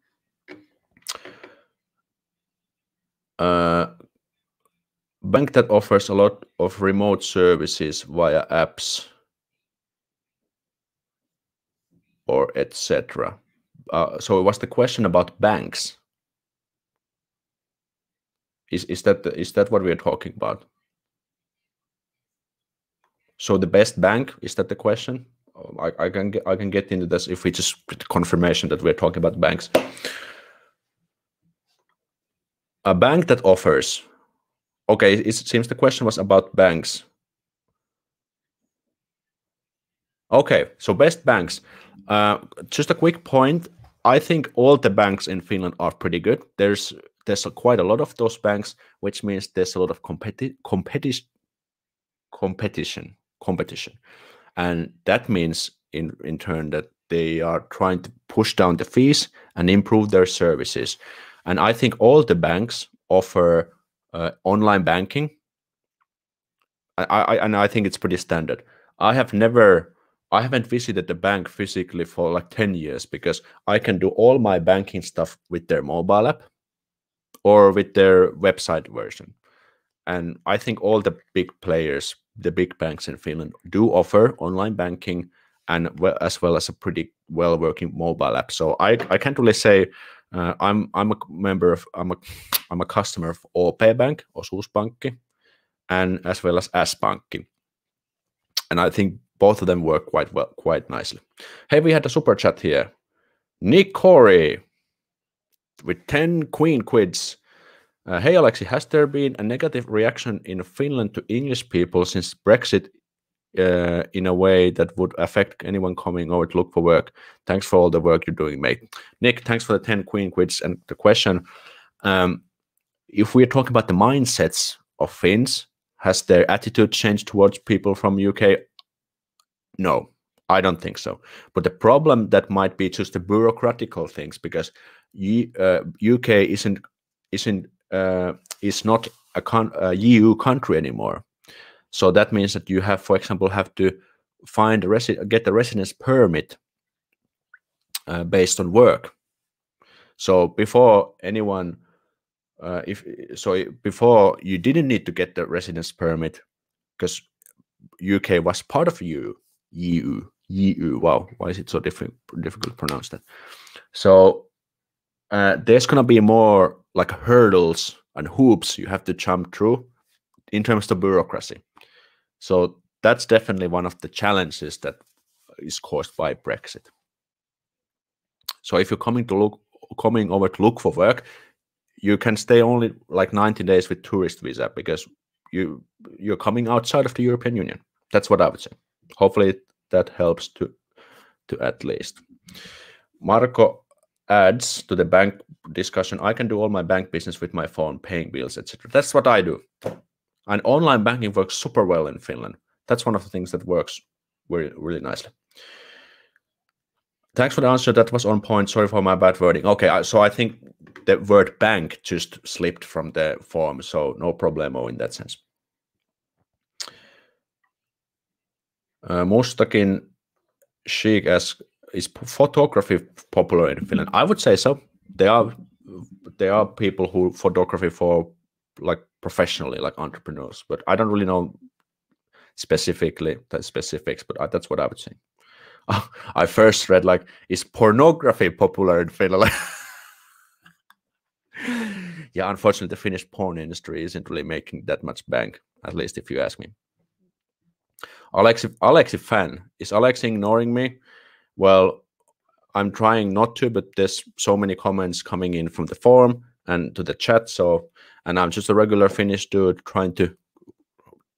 Uh, bank that offers a lot of remote services via apps or etc. Uh, so it was the question about banks. Is is that is that what we are talking about? So the best bank is that the question? I, I can get I can get into this if we just confirmation that we're talking about banks. A bank that offers. Okay, it seems the question was about banks. Okay, so best banks. Uh, just a quick point. I think all the banks in Finland are pretty good. There's there's a, quite a lot of those banks, which means there's a lot of competi- competition competition. And that means in in turn that they are trying to push down the fees and improve their services. And i think all the banks offer uh, online banking. I, I and i think it's pretty standard. I have never i haven't visited the bank physically for like 10 years because i can do all my banking stuff with their mobile app or with their website version. And i think all the big players the big banks in Finland do offer online banking and well, as well as a pretty well working mobile app. So I, I can't really say uh, I'm I'm a member of I'm a I'm a customer of OP Bank, Osuuspankki, and as well as S-Pankki. And I think both of them work quite well, quite nicely. Hey, we had a super chat here. Nick Corey with 10 queen quids uh, hey Aleksi, has there been a negative reaction in Finland to English people since Brexit uh, in a way that would affect anyone coming over to look for work? Thanks for all the work you're doing, mate. Nick, thanks for the 10 queen quids. And the question um, if we're talking about the mindsets of Finns, has their attitude changed towards people from UK? No, I don't think so. But the problem that might be just the bureaucratical things because uh, UK isn't isn't uh, is not a, a EU country anymore. So that means that you have, for example, have to find a resi- get a residence permit uh, based on work. So before anyone, uh, if so, before you didn't need to get the residence permit because UK was part of EU. EU, EU. Wow, why is it so difficult to pronounce that? So uh, there's gonna be more like hurdles and hoops you have to jump through in terms of bureaucracy. So that's definitely one of the challenges that is caused by Brexit. So if you're coming to look coming over to look for work, you can stay only like 90 days with tourist visa because you you're coming outside of the European Union. That's what I would say. Hopefully that helps to to at least. Marco adds to the bank discussion i can do all my bank business with my phone paying bills etc that's what i do and online banking works super well in finland that's one of the things that works really, really nicely Thanks for the answer. That was on point. Sorry for my bad wording. Okay, so I think the word bank just slipped from the form, so no problemo in that sense. Uh, Mustakin Sheik asks, is photography popular in Finland? I would say so. There are there are people who photography for like professionally, like entrepreneurs, but I don't really know specifically the specifics, but that's what I would say. [LAUGHS] I first read like, is pornography popular in Finland? [LAUGHS] yeah, unfortunately, the Finnish porn industry isn't really making that much bank, at least if you ask me. Aleksi, Aleksi fan is Aleksi ignoring me? Well, I'm trying not to, but there's so many comments coming in from the forum and to the chat. So, and I'm just a regular Finnish dude trying to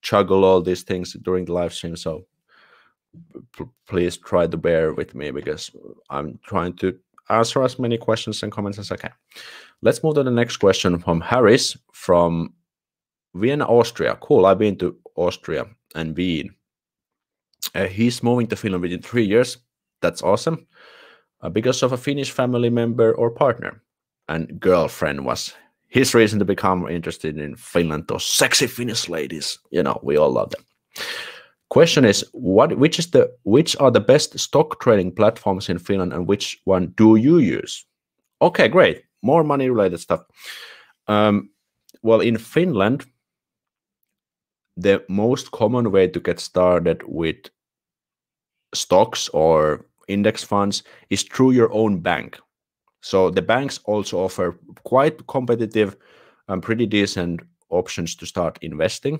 juggle all these things during the live stream. So, please try to bear with me because I'm trying to answer as many questions and comments as I can. Let's move to the next question from Harris from Vienna, Austria. Cool. I've been to Austria and Wien. Uh, he's moving to Finland within three years. That's awesome. Uh, because of a Finnish family member or partner. And girlfriend was his reason to become interested in Finland. Those sexy Finnish ladies. You know, we all love them. Question is what which is the which are the best stock trading platforms in Finland and which one do you use? Okay, great. More money related stuff. Um, well, in Finland, the most common way to get started with stocks or index funds is through your own bank. So the banks also offer quite competitive and pretty decent options to start investing.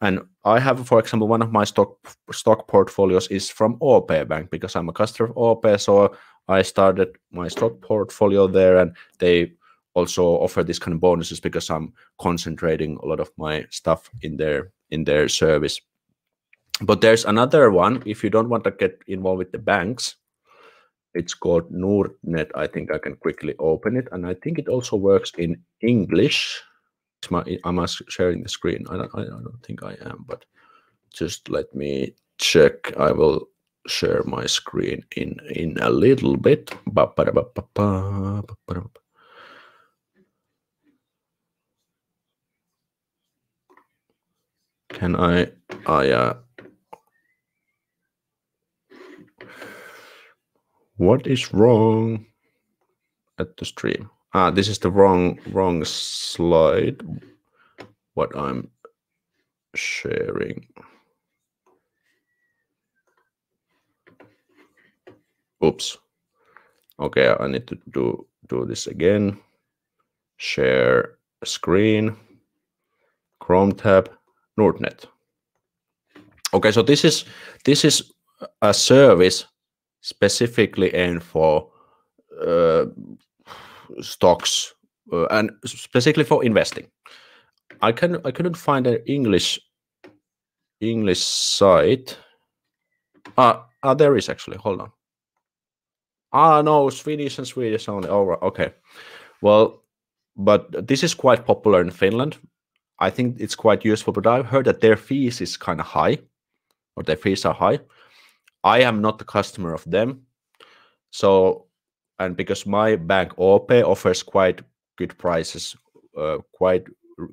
And I have, for example, one of my stock stock portfolios is from OP Bank because I'm a customer of OP. So I started my stock portfolio there, and they also offer this kind of bonuses because I'm concentrating a lot of my stuff in their in their service. But there's another one. If you don't want to get involved with the banks, it's called Nordnet. I think I can quickly open it, and I think it also works in English am I sharing the screen? I don't, I don't think I am, but just let me check. I will share my screen in in a little bit. Can I? I uh, what is wrong at the stream? Ah, this is the wrong wrong slide. What I'm sharing. Oops. Okay, I need to do do this again. Share screen. Chrome tab. Nordnet. Okay, so this is this is a service specifically aimed for uh, stocks uh, and specifically for investing. I can I couldn't find an English English site. Ah, ah, there is actually. Hold on. Ah, no, Swedish and Swedish only. Oh, okay. Well, but this is quite popular in Finland. I think it's quite useful, but I've heard that their fees is kind of high, or their fees are high. I am not the customer of them, so and because my bank OP offers quite good prices, uh, quite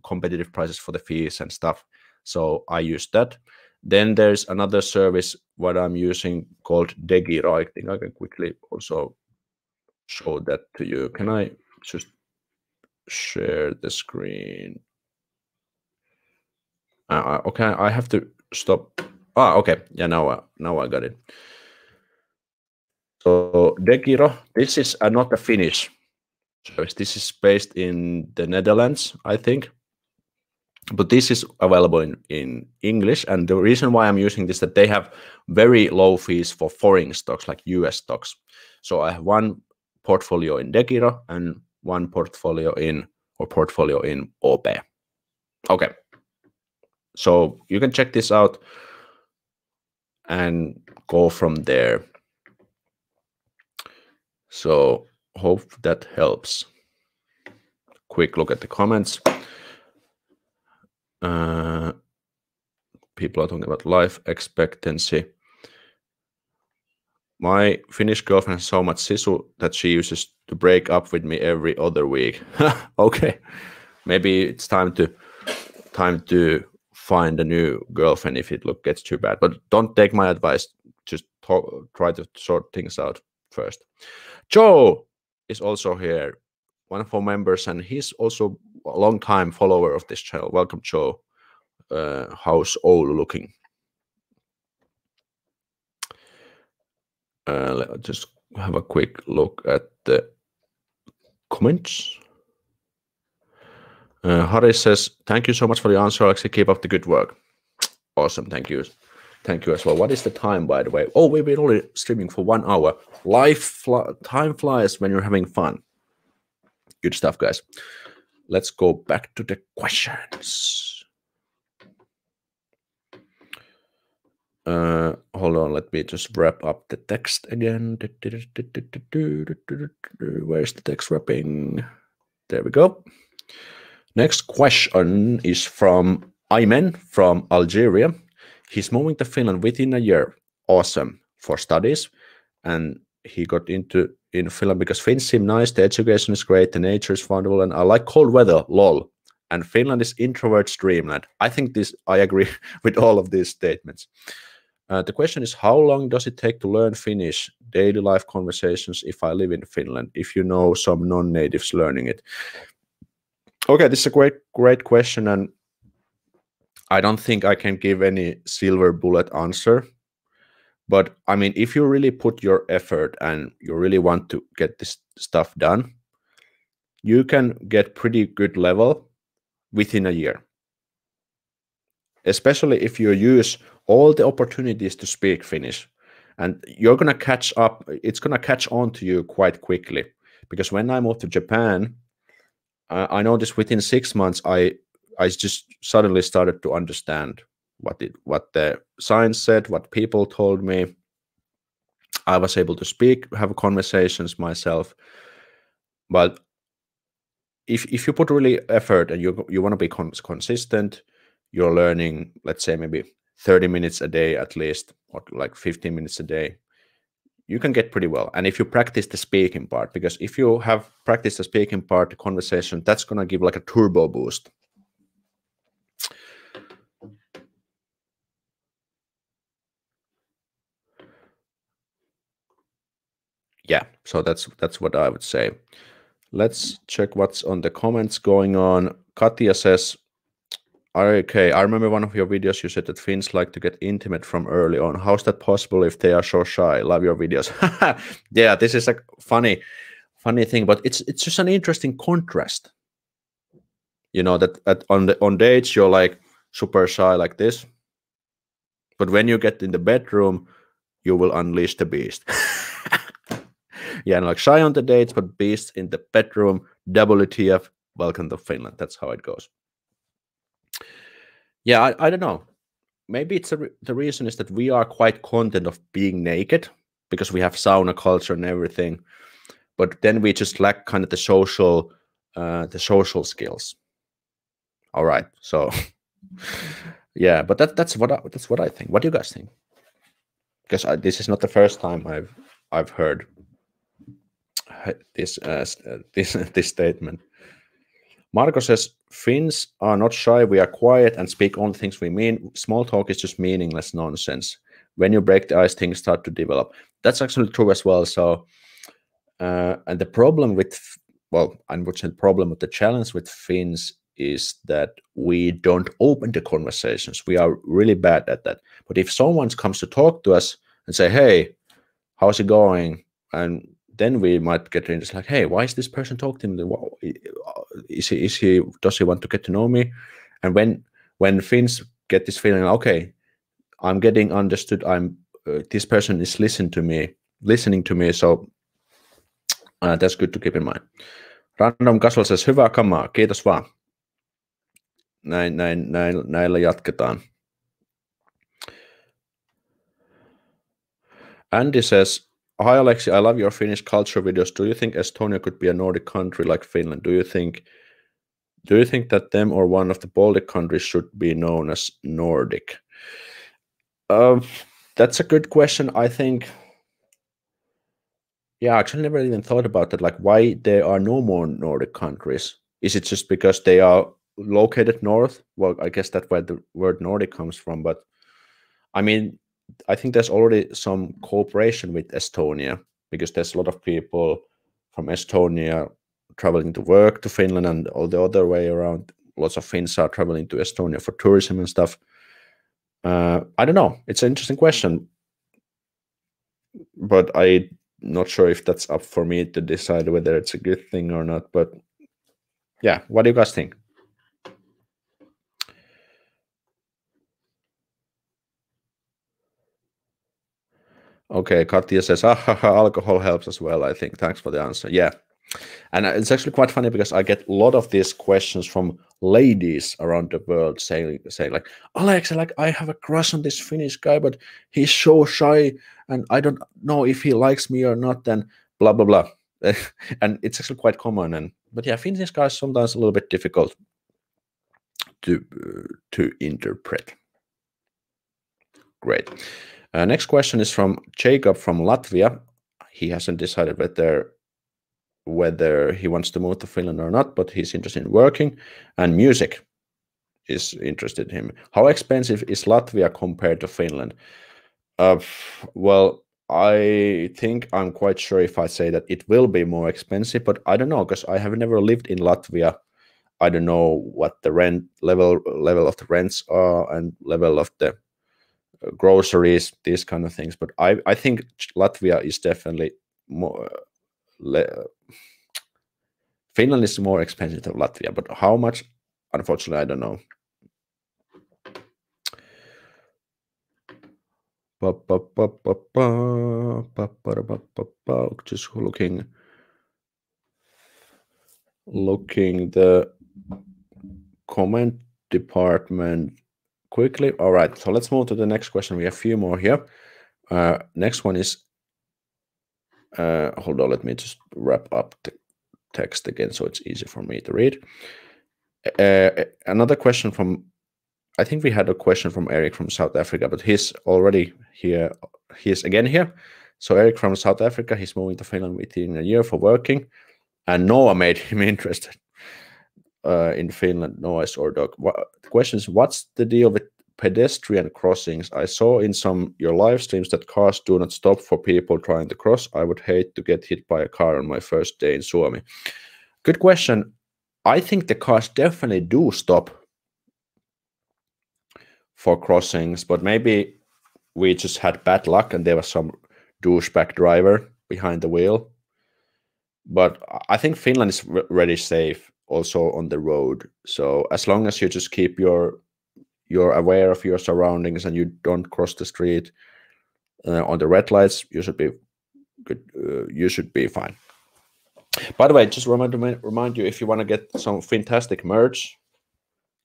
competitive prices for the fees and stuff. So I use that. Then there's another service what I'm using called Degiro. I think I can quickly also show that to you. Can I just share the screen? Uh, okay, I have to stop. Ah, okay. Yeah, now, uh, now I got it. So Degiro, this is uh, not a Finnish service. This is based in the Netherlands, I think. But this is available in, in English. And the reason why I'm using this is that they have very low fees for foreign stocks like US stocks. So I have one portfolio in Degiro and one portfolio in or portfolio in OP. Okay. So you can check this out and go from there. So hope that helps. Quick look at the comments. Uh, people are talking about life expectancy. My Finnish girlfriend has so much sisu that she uses to break up with me every other week. [LAUGHS] okay, maybe it's time to time to find a new girlfriend if it look gets too bad. But don't take my advice. Just talk, try to sort things out first. Joe is also here, one of our members, and he's also a long time follower of this channel. Welcome, Joe. Uh, how's all looking? Uh, let's just have a quick look at the comments. Uh, Harry says, "Thank you so much for the answer, Aleksi. Keep up the good work." Awesome, thank you, thank you as well. What is the time, by the way? Oh, we've been only streaming for one hour. Life time flies when you're having fun. Good stuff, guys. Let's go back to the questions. Uh, hold on, let me just wrap up the text again. Where's the text wrapping? There we go. Next question is from Ayman from Algeria. He's moving to Finland within a year. Awesome for studies, and he got into in Finland because Finns seem nice. The education is great. The nature is wonderful, and I like cold weather. Lol. And Finland is introvert's dreamland. I think this. I agree [LAUGHS] with all of these statements. Uh, the question is, how long does it take to learn Finnish daily life conversations if I live in Finland? If you know some non-natives learning it. Okay, this is a great, great question, and I don't think I can give any silver bullet answer. But I mean, if you really put your effort and you really want to get this stuff done, you can get pretty good level within a year. Especially if you use all the opportunities to speak Finnish. And you're going to catch up, it's going to catch on to you quite quickly. Because when I moved to Japan, I noticed within six months, I I just suddenly started to understand what it what the science said, what people told me. I was able to speak, have conversations myself. But if if you put really effort and you you want to be cons consistent, you're learning, let's say maybe 30 minutes a day at least, or like 15 minutes a day, you can get pretty well. And if you practice the speaking part, because if you have practiced the speaking part, the conversation, that's going to give like a turbo boost. Yeah, so that's that's what I would say. Let's check what's on the comments going on. Katya says, Okay, I remember one of your videos. You said that Finns like to get intimate from early on. How's that possible if they are so shy? Love your videos. [LAUGHS] yeah, this is a funny, funny thing, but it's it's just an interesting contrast. You know that at, on the on dates you're like super shy like this, but when you get in the bedroom, you will unleash the beast. [LAUGHS] yeah, and like shy on the dates, but beast in the bedroom. WTF? Welcome to Finland. That's how it goes. Yeah, I, I don't know. Maybe it's a, the reason is that we are quite content of being naked because we have sauna culture and everything, but then we just lack kind of the social, uh, the social skills. All right, so [LAUGHS] yeah, but that that's what I, that's what I think. What do you guys think? Because I, this is not the first time I've I've heard this uh, [LAUGHS] this this statement. Marco says Finns are not shy. We are quiet and speak only things we mean. Small talk is just meaningless nonsense. When you break the ice, things start to develop. That's actually true as well. So, uh, and the problem with, well, unfortunately, the problem with the challenge with Finns is that we don't open the conversations. We are really bad at that. But if someone comes to talk to us and say, "Hey, how's it going?" and then we might get in. It's like, hey, why is this person talking to me? Is he? Is he? Does he want to get to know me? And when when Finns get this feeling, okay, I'm getting understood. I'm uh, this person is listening to me, listening to me. So uh, that's good to keep in mind. Random Casual says, hyvää kamaa, kiitos vaan. Näin, näin, näin, näillä jatketaan. Andy says, Hi, Aleksi. I love your Finnish culture videos. Do you think Estonia could be a Nordic country like Finland? Do you think do you think that them or one of the Baltic countries should be known as Nordic? Uh, that's a good question. I think Yeah, I actually never even thought about that. Like, why there are no more Nordic countries? Is it just because they are located north? Well, I guess that's where the word Nordic comes from. But I mean, I think there's already some cooperation with Estonia because there's a lot of people from Estonia traveling to work to Finland and all the other way around. Lots of Finns are traveling to Estonia for tourism and stuff. Uh, I don't know. It's an interesting question, but I'm not sure if that's up for me to decide whether it's a good thing or not. But yeah, what do you guys think? Okay, Katya says, ah, alcohol helps as well, I think. Thanks for the answer. Yeah. And it's actually quite funny because I get a lot of these questions from ladies around the world saying, saying like, Alex, like I have a crush on this Finnish guy, but he's so shy and I don't know if he likes me or not, and blah blah blah. [LAUGHS] and it's actually quite common. And but yeah, Finnish guys sometimes a little bit difficult to uh, to interpret. Great. Uh, next question is from Jacob from Latvia. He hasn't decided whether whether he wants to move to Finland or not, but he's interested in working and music is interested in him. How expensive is Latvia compared to Finland? Uh, well, I think I'm quite sure if I say that it will be more expensive, but I don't know because I have never lived in Latvia. I don't know what the rent level level of the rents are and level of the groceries, these kind of things. But I, I think Latvia is definitely more. Uh, Finland is more expensive than Latvia, but how much? Unfortunately, I don't know. Just looking, looking the comment department quickly. All right, so let's move to the next question. We have a few more here. Uh, next one is, uh, hold on, let me just wrap up the text again so it's easy for me to read. Uh, another question from, I think we had a question from Eric from South Africa, but he's already here. He's again here. So Eric from South Africa, he's moving to Finland within a year for working, and Noah made him [LAUGHS] interested uh, in Finland, noise or dog. What, the question is, what's the deal with pedestrian crossings? I saw in some your live streams that cars do not stop for people trying to cross. I would hate to get hit by a car on my first day in Suomi. Good question. I think the cars definitely do stop for crossings, but maybe we just had bad luck and there was some douchebag driver behind the wheel. But I think Finland is really safe also on the road. So as long as you just keep your you're aware of your surroundings and you don't cross the street uh, on the red lights, you should be good. Uh, you should be fine. By the way, just remind remind you if you want to get some Finntastic merch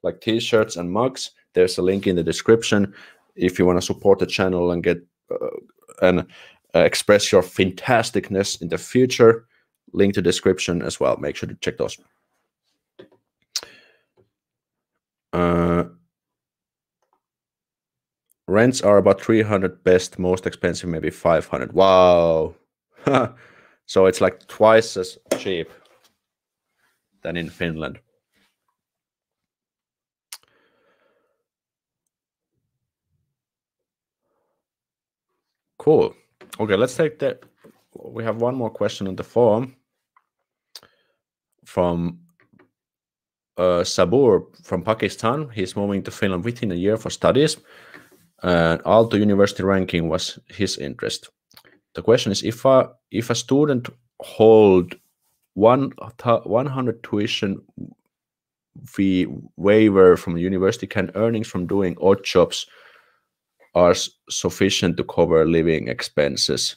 like t-shirts and mugs, there's a link in the description. If you want to support the channel and get uh, and uh, express your fantasticness in the future, link to description as well. Make sure to check those. Uh, rents are about 300 best, most expensive maybe 500. Wow. [LAUGHS] so it's like twice as cheap than in Finland. Cool. Okay, let's take that. We have one more question on the form from uh, Sabur from Pakistan. He's moving to Finland within a year for studies. And Aalto University ranking was his interest. The question is if a if a student hold one 100 tuition fee waiver from university, can earnings from doing odd jobs are sufficient to cover living expenses?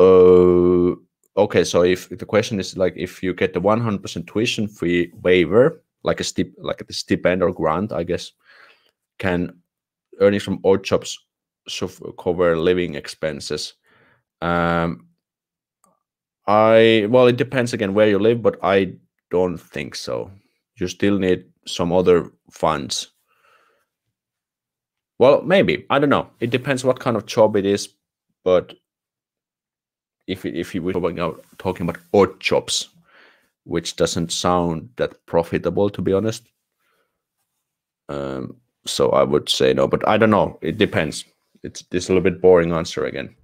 Uh, okay so if, the question is like if you get the 100% tuition free waiver like a stip like a stipend or grant i guess can earnings from odd jobs cover living expenses? Um i well it depends again where you live but i don't think so. You still need some other funds. Well maybe i don't know. It depends what kind of job it is but if if you were talking about, talking about odd jobs, which doesn't sound that profitable to be honest. Um, so I would say no, but I don't know. It depends. It's this a little bit boring answer again.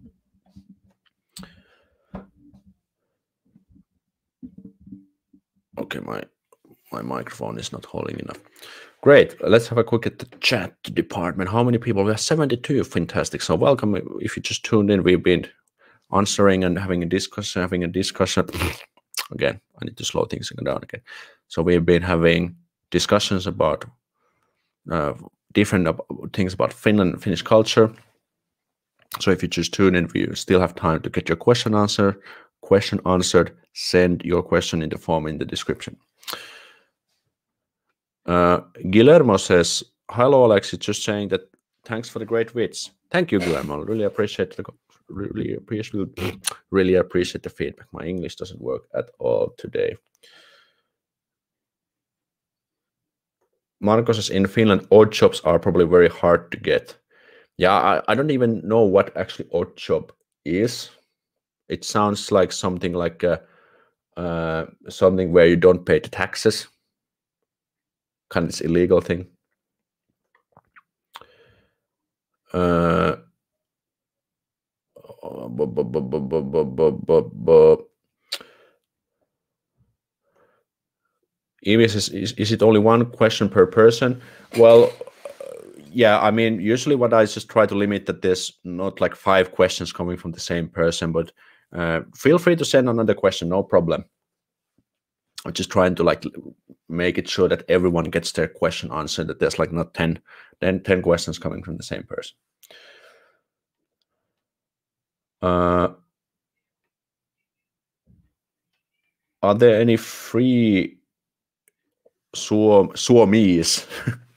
Okay, my my microphone is not holding enough. Great. Let's have a quick at the chat department. How many people? We have 72. Fantastic. So welcome. If you just tuned in, we've been answering and having a discussion, having a discussion. [SNIFFS] again, I need to slow things down again. So we've been having discussions about uh, different things about Finland, Finnish culture. So if you just tune in, you still have time to get your question answered. Question answered. Send your question in the form in the description. Uh, Guillermo says, "Hello, Alex. Just saying that thanks for the great wits. Thank you, Guillermo. Really appreciate the really appreciate [SNIFFS] really appreciate the feedback. My English doesn't work at all today." Marco says, "In Finland, odd jobs are probably very hard to get." Yeah, I, I don't even know what actually odd job is. It sounds like something like a, uh, something where you don't pay the taxes kind of this illegal thing. Uh, Evis is, is, is it only one question per person? Well, yeah, I mean, usually what I just try to limit that there's not like five questions coming from the same person, but uh, feel free to send another question, no problem. I'm just trying to like make it sure that everyone gets their question answered, that there's like not 10, 10, 10 questions coming from the same person. Uh, are there any free Suom, Suomese,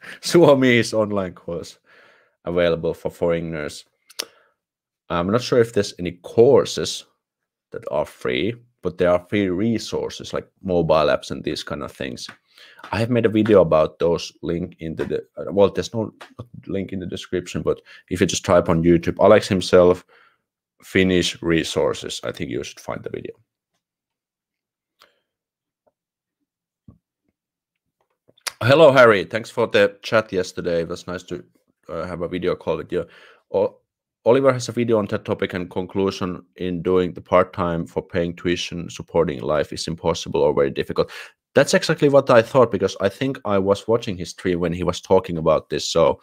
[LAUGHS] Suomese online course available for foreigners? I'm not sure if there's any courses that are free but there are free resources like mobile apps and these kind of things. I have made a video about those link in the well, there's no link in the description, but if you just type on YouTube, Alex himself, Finnish resources, I think you should find the video. Hello, Harry. Thanks for the chat yesterday. It was nice to uh, have a video call with you. Oh, Oliver has a video on that topic and conclusion in doing the part-time for paying tuition supporting life is impossible or very difficult. That's exactly what I thought because I think I was watching his stream when he was talking about this. So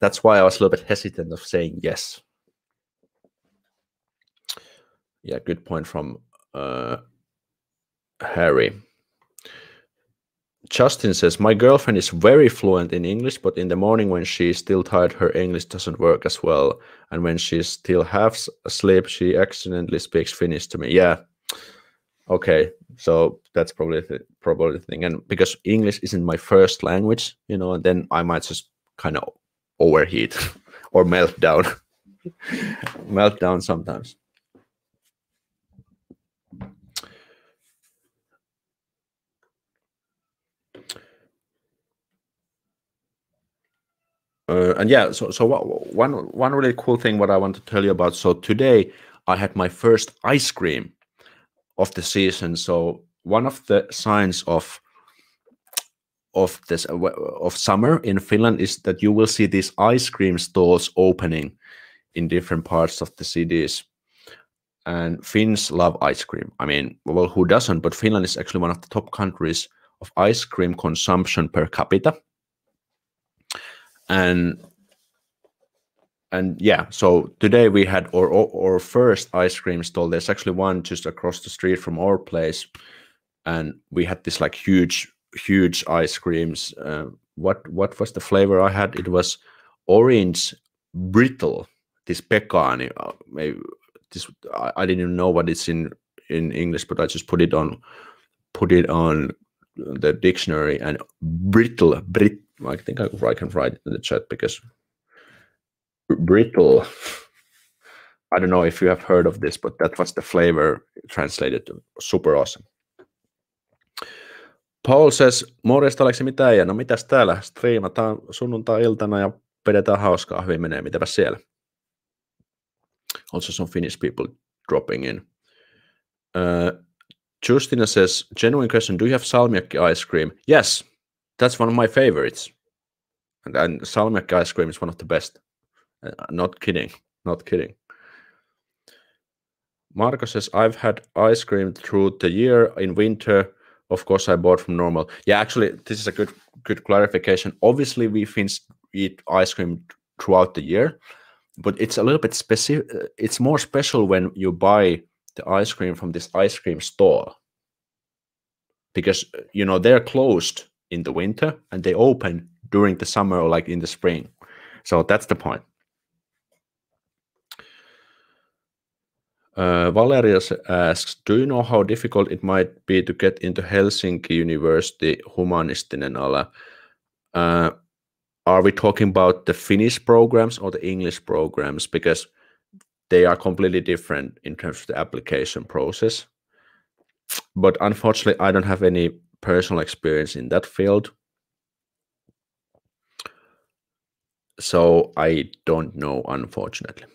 that's why I was a little bit hesitant of saying yes. Yeah, good point from uh, Harry. Justin says, My girlfriend is very fluent in English, but in the morning when she's still tired, her English doesn't work as well. And when she's still half asleep, she accidentally speaks Finnish to me. Yeah. Okay. So that's probably the, probably the thing. And because English isn't my first language, you know, and then I might just kind of overheat [LAUGHS] or melt down. [LAUGHS] melt down sometimes. Uh, and yeah, so so one one really cool thing what I want to tell you about. So today I had my first ice cream of the season. So one of the signs of of this uh, of summer in Finland is that you will see these ice cream stores opening in different parts of the cities. And Finns love ice cream. I mean, well, who doesn't? But Finland is actually one of the top countries of ice cream consumption per capita and and yeah so today we had our, our first ice cream stall. There's actually one just across the street from our place. And we had this like huge huge ice creams. Uh, what what was the flavor i had? It was orange brittle. This pekani uh, maybe this I, I, didn't even know what it's in in english but i just put it on put it on the dictionary. And brittle brit I think I, I can write in the chat because brittle. I don't know if you have heard of this, but that was the flavor translated to super awesome. Paul says, morjesta Aleksi, mitä ja no mitäs täällä? Striimataan sunnuntai-iltana ja pidetään hauskaa, hyvin menee, mitäpä siellä? Also some Finnish people dropping in. Uh, Justina says, genuine question, do you have salmiakki ice cream? Yes, that's one of my favorites. And, and salmiakki ice cream is one of the best. Uh, not kidding, not kidding. Marco says, I've had ice cream through the year in winter. Of course, I bought from normal. Yeah, actually, this is a good good clarification. Obviously, we Finns eat ice cream throughout the year, but it's a little bit specific. It's more special when you buy the ice cream from this ice cream store because you know they're closed in the winter and they open during the summer or like in the spring. So that's the point. Uh, Valerius asks, do you know how difficult it might be to get into Helsinki University humanistinen ala? Uh, are we talking about the Finnish programs or the English programs? Because they are completely different in terms of the application process. But unfortunately, I don't have any personal experience in that field. So I don't know, unfortunately.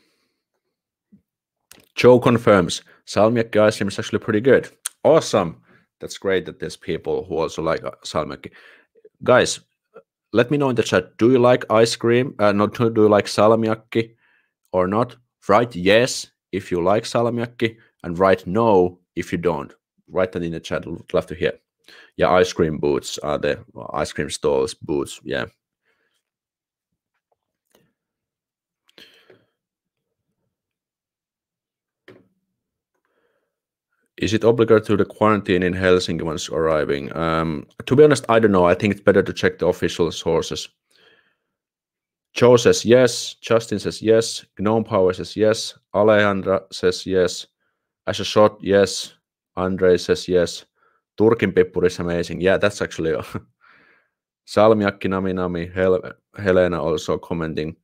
Joe confirms salmiakki ice cream is actually pretty good. Awesome. That's great that there's people who also like uh, salmiakki. Guys, let me know in the chat. Do you like ice cream? Uh, not do you like salmiakki or not? Write yes if you like salmiakki and write no if you don't. Write that in the chat. Would love to hear. Yeah, ice cream boots are the ice cream stalls boots. Yeah. Is it obligatory to quarantine in Helsinki once arriving? Um, to be honest, I don't know. I think it's better to check the official sources. Joe says yes. Justin says yes. Gnome Power says yes. Alejandra says yes. As a shot, yes. Andre says yes. Turkinpippuri is amazing. Yeah, that's actually [LAUGHS] Salmiakki Nami Nami. Hel Helena also commenting.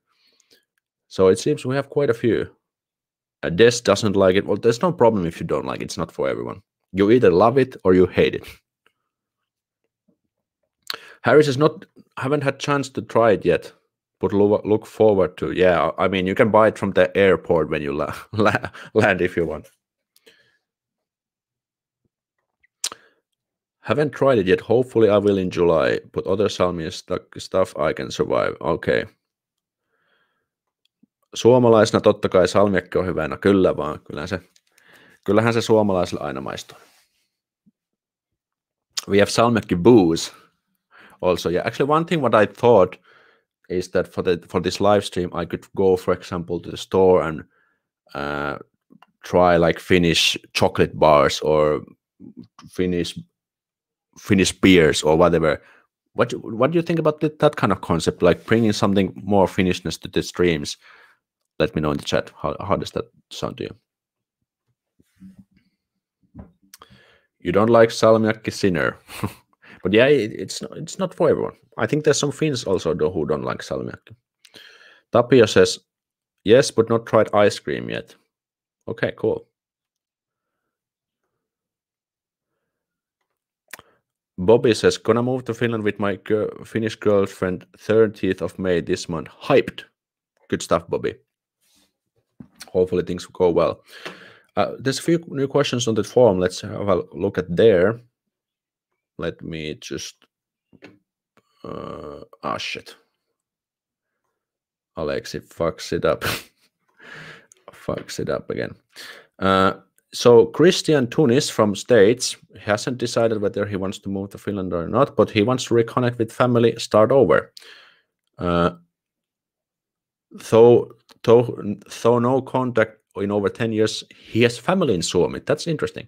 So it seems we have quite a few. Uh, Des doesn't like it. Well, there's no problem if you don't like it. It's not for everyone. You either love it or you hate it. Harris has not haven't had chance to try it yet, but look forward to. Yeah, I mean you can buy it from the airport when you la [LAUGHS] la land if you want. Haven't tried it yet. Hopefully I will in July. But other Salmian stuff I can survive. Okay. Suomalaisena totta kai salmiakki on hyvänä, kyllä vaan. Kyllähän se, kyllähän se suomalaisille aina maistuu. We have salmiakki booze also. Yeah, actually one thing what I thought is that for the for this live stream I could go for example to the store and uh, try like Finnish chocolate bars or Finnish Finnish beers or whatever. What what do you think about that kind of concept? Like bringing something more Finnishness to the streams let me know in the chat. How, how does that sound to you? You don't like salmiakki sinner. [LAUGHS] but yeah, it, it's, not, it's not for everyone. I think there's some Finns also though who don't like salmiakki. Tapio says, yes, but not tried ice cream yet. Okay, cool. Bobby says, gonna move to Finland with my Finnish girlfriend 30th of May this month. Hyped. Good stuff, Bobby hopefully things will go well. Uh, there's a few new questions on the forum. Let's have a look at there. Let me just. Uh, ah, shit. Aleksi fucks it up. [LAUGHS] fucks it up again. Uh, so Christian Tunis from States hasn't decided whether he wants to move to Finland or not, but he wants to reconnect with family, start over. Uh, though though, though no contact in over 10 years, he has family in Suomi. That's interesting.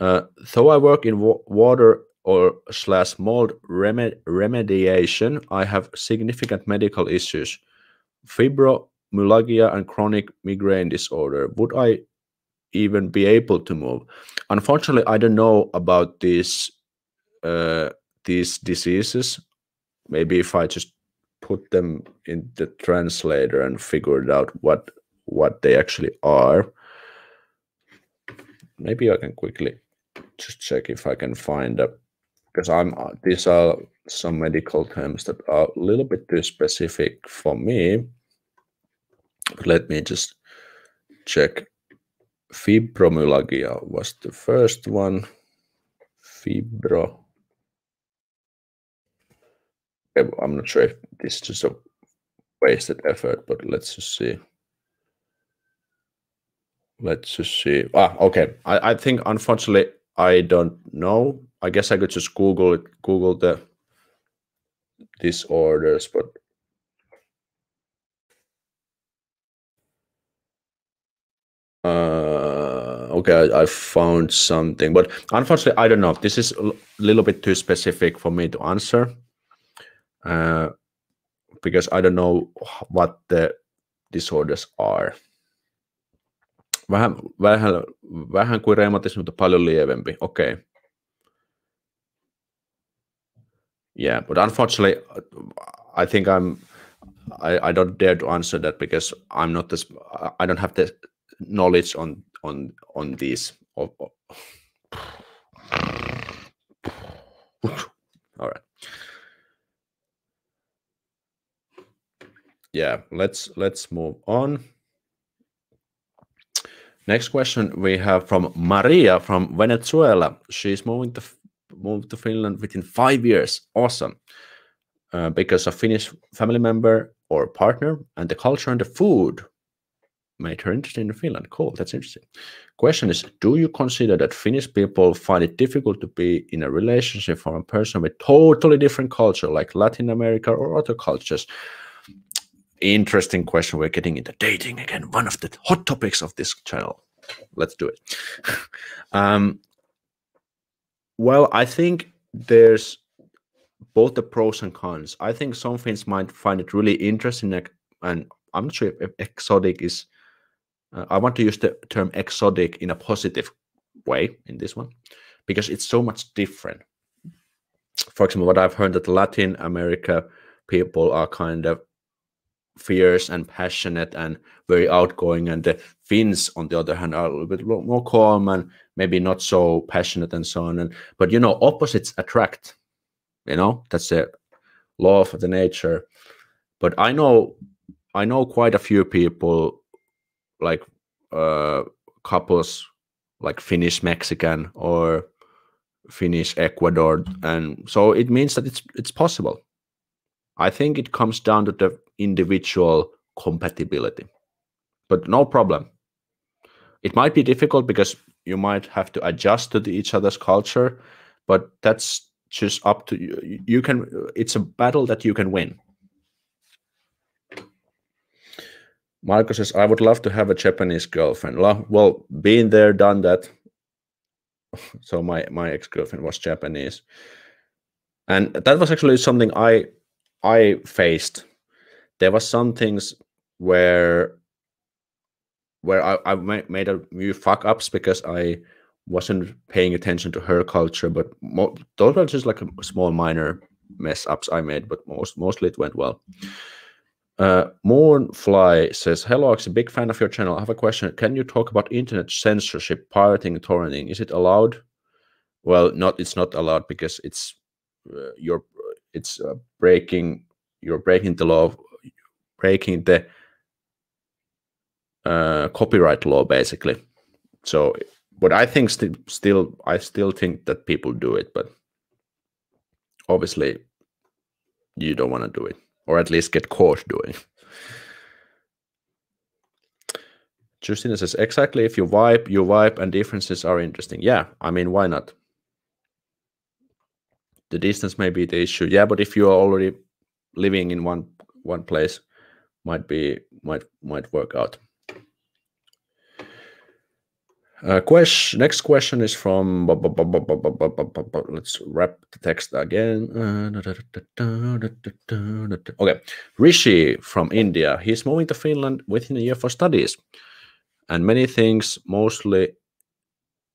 Uh, though I work in water or slash mold remed remediation, I have significant medical issues, fibromyalgia and chronic migraine disorder. Would I even be able to move? Unfortunately, I don't know about these uh, these diseases. Maybe if I just put them in the translator and figured out what what they actually are. Maybe I can quickly just check if I can find a because I'm uh, these are some medical terms that are a little bit too specific for me. But let me just check fibromyalgia was the first one. Fibro. I'm not sure if this is just a wasted effort, but let's just see. Let's just see. Ah, okay. I, I think unfortunately I don't know. I guess I could just Google it, Google the disorders, but uh, okay, I, I, found something, but unfortunately, I don't know. This is a little bit too specific for me to answer uh, because I don't know what the disorders are. Vähän, vähän, vähän kuin reumatismi, mutta paljon lievempi. Okay. Yeah, but unfortunately, I think I'm. I, I don't dare to answer that because I'm not this. I don't have the knowledge on on on these. [SIGHS] All right. Yeah, let's let's move on. Next question we have from Maria from Venezuela. She's moving to moved to Finland within five years. Awesome. Uh, because a Finnish family member or partner and the culture and the food made her interested in Finland. Cool, that's interesting. Question is, do you consider that Finnish people find it difficult to be in a relationship from a person with totally different culture, like Latin America or other cultures? Interesting question. We're getting into dating again, one of the hot topics of this channel. Let's do it. [LAUGHS] um, well, I think there's both the pros and cons. I think some Finns might find it really interesting, and I'm not sure if exotic is uh, I want to use the term exotic in a positive way in this one because it's so much different. For example, what I've heard that Latin America people are kind of fierce and passionate and very outgoing, and the Finns, on the other hand, are a little bit more calm and maybe not so passionate and so on. And but you know, opposites attract. You know, that's the law of the nature. But I know, I know quite a few people like uh, couples like Finnish Mexican or Finnish Ecuador, and so it means that it's it's possible. I think it comes down to the individual compatibility, but no problem. It might be difficult because you might have to adjust to each other's culture, but that's just up to you. You can. It's a battle that you can win. Marco says, I would love to have a Japanese girlfriend. Well, being there, done that. [LAUGHS] So my, my ex-girlfriend was Japanese. And that was actually something I I faced. There was some things where where I, I made a few fuck ups because I wasn't paying attention to her culture, but those were just like a small minor mess ups I made, but most mostly it went well. Uh, Moonfly says, Hello, I'm a big fan of your channel. I have a question. Can you talk about internet censorship, pirating, torrenting? Is it allowed? Well, not. It's not allowed because it's uh, you're it's uh, breaking you're breaking the law, breaking the uh, copyright law basically. So, but I think st still I still think that people do it, but obviously you don't want to do it or at least get caught doing. Justina says, exactly, if you wipe, you wipe, and differences are interesting. Yeah, I mean, why not? The distance may be the issue. Yeah, but if you are already living in one one place, might be might might work out. Uh, question. Next question is from. Let's wrap the text again. Okay, Rishi from India. He's moving to Finland within a year for studies, and many things. Mostly,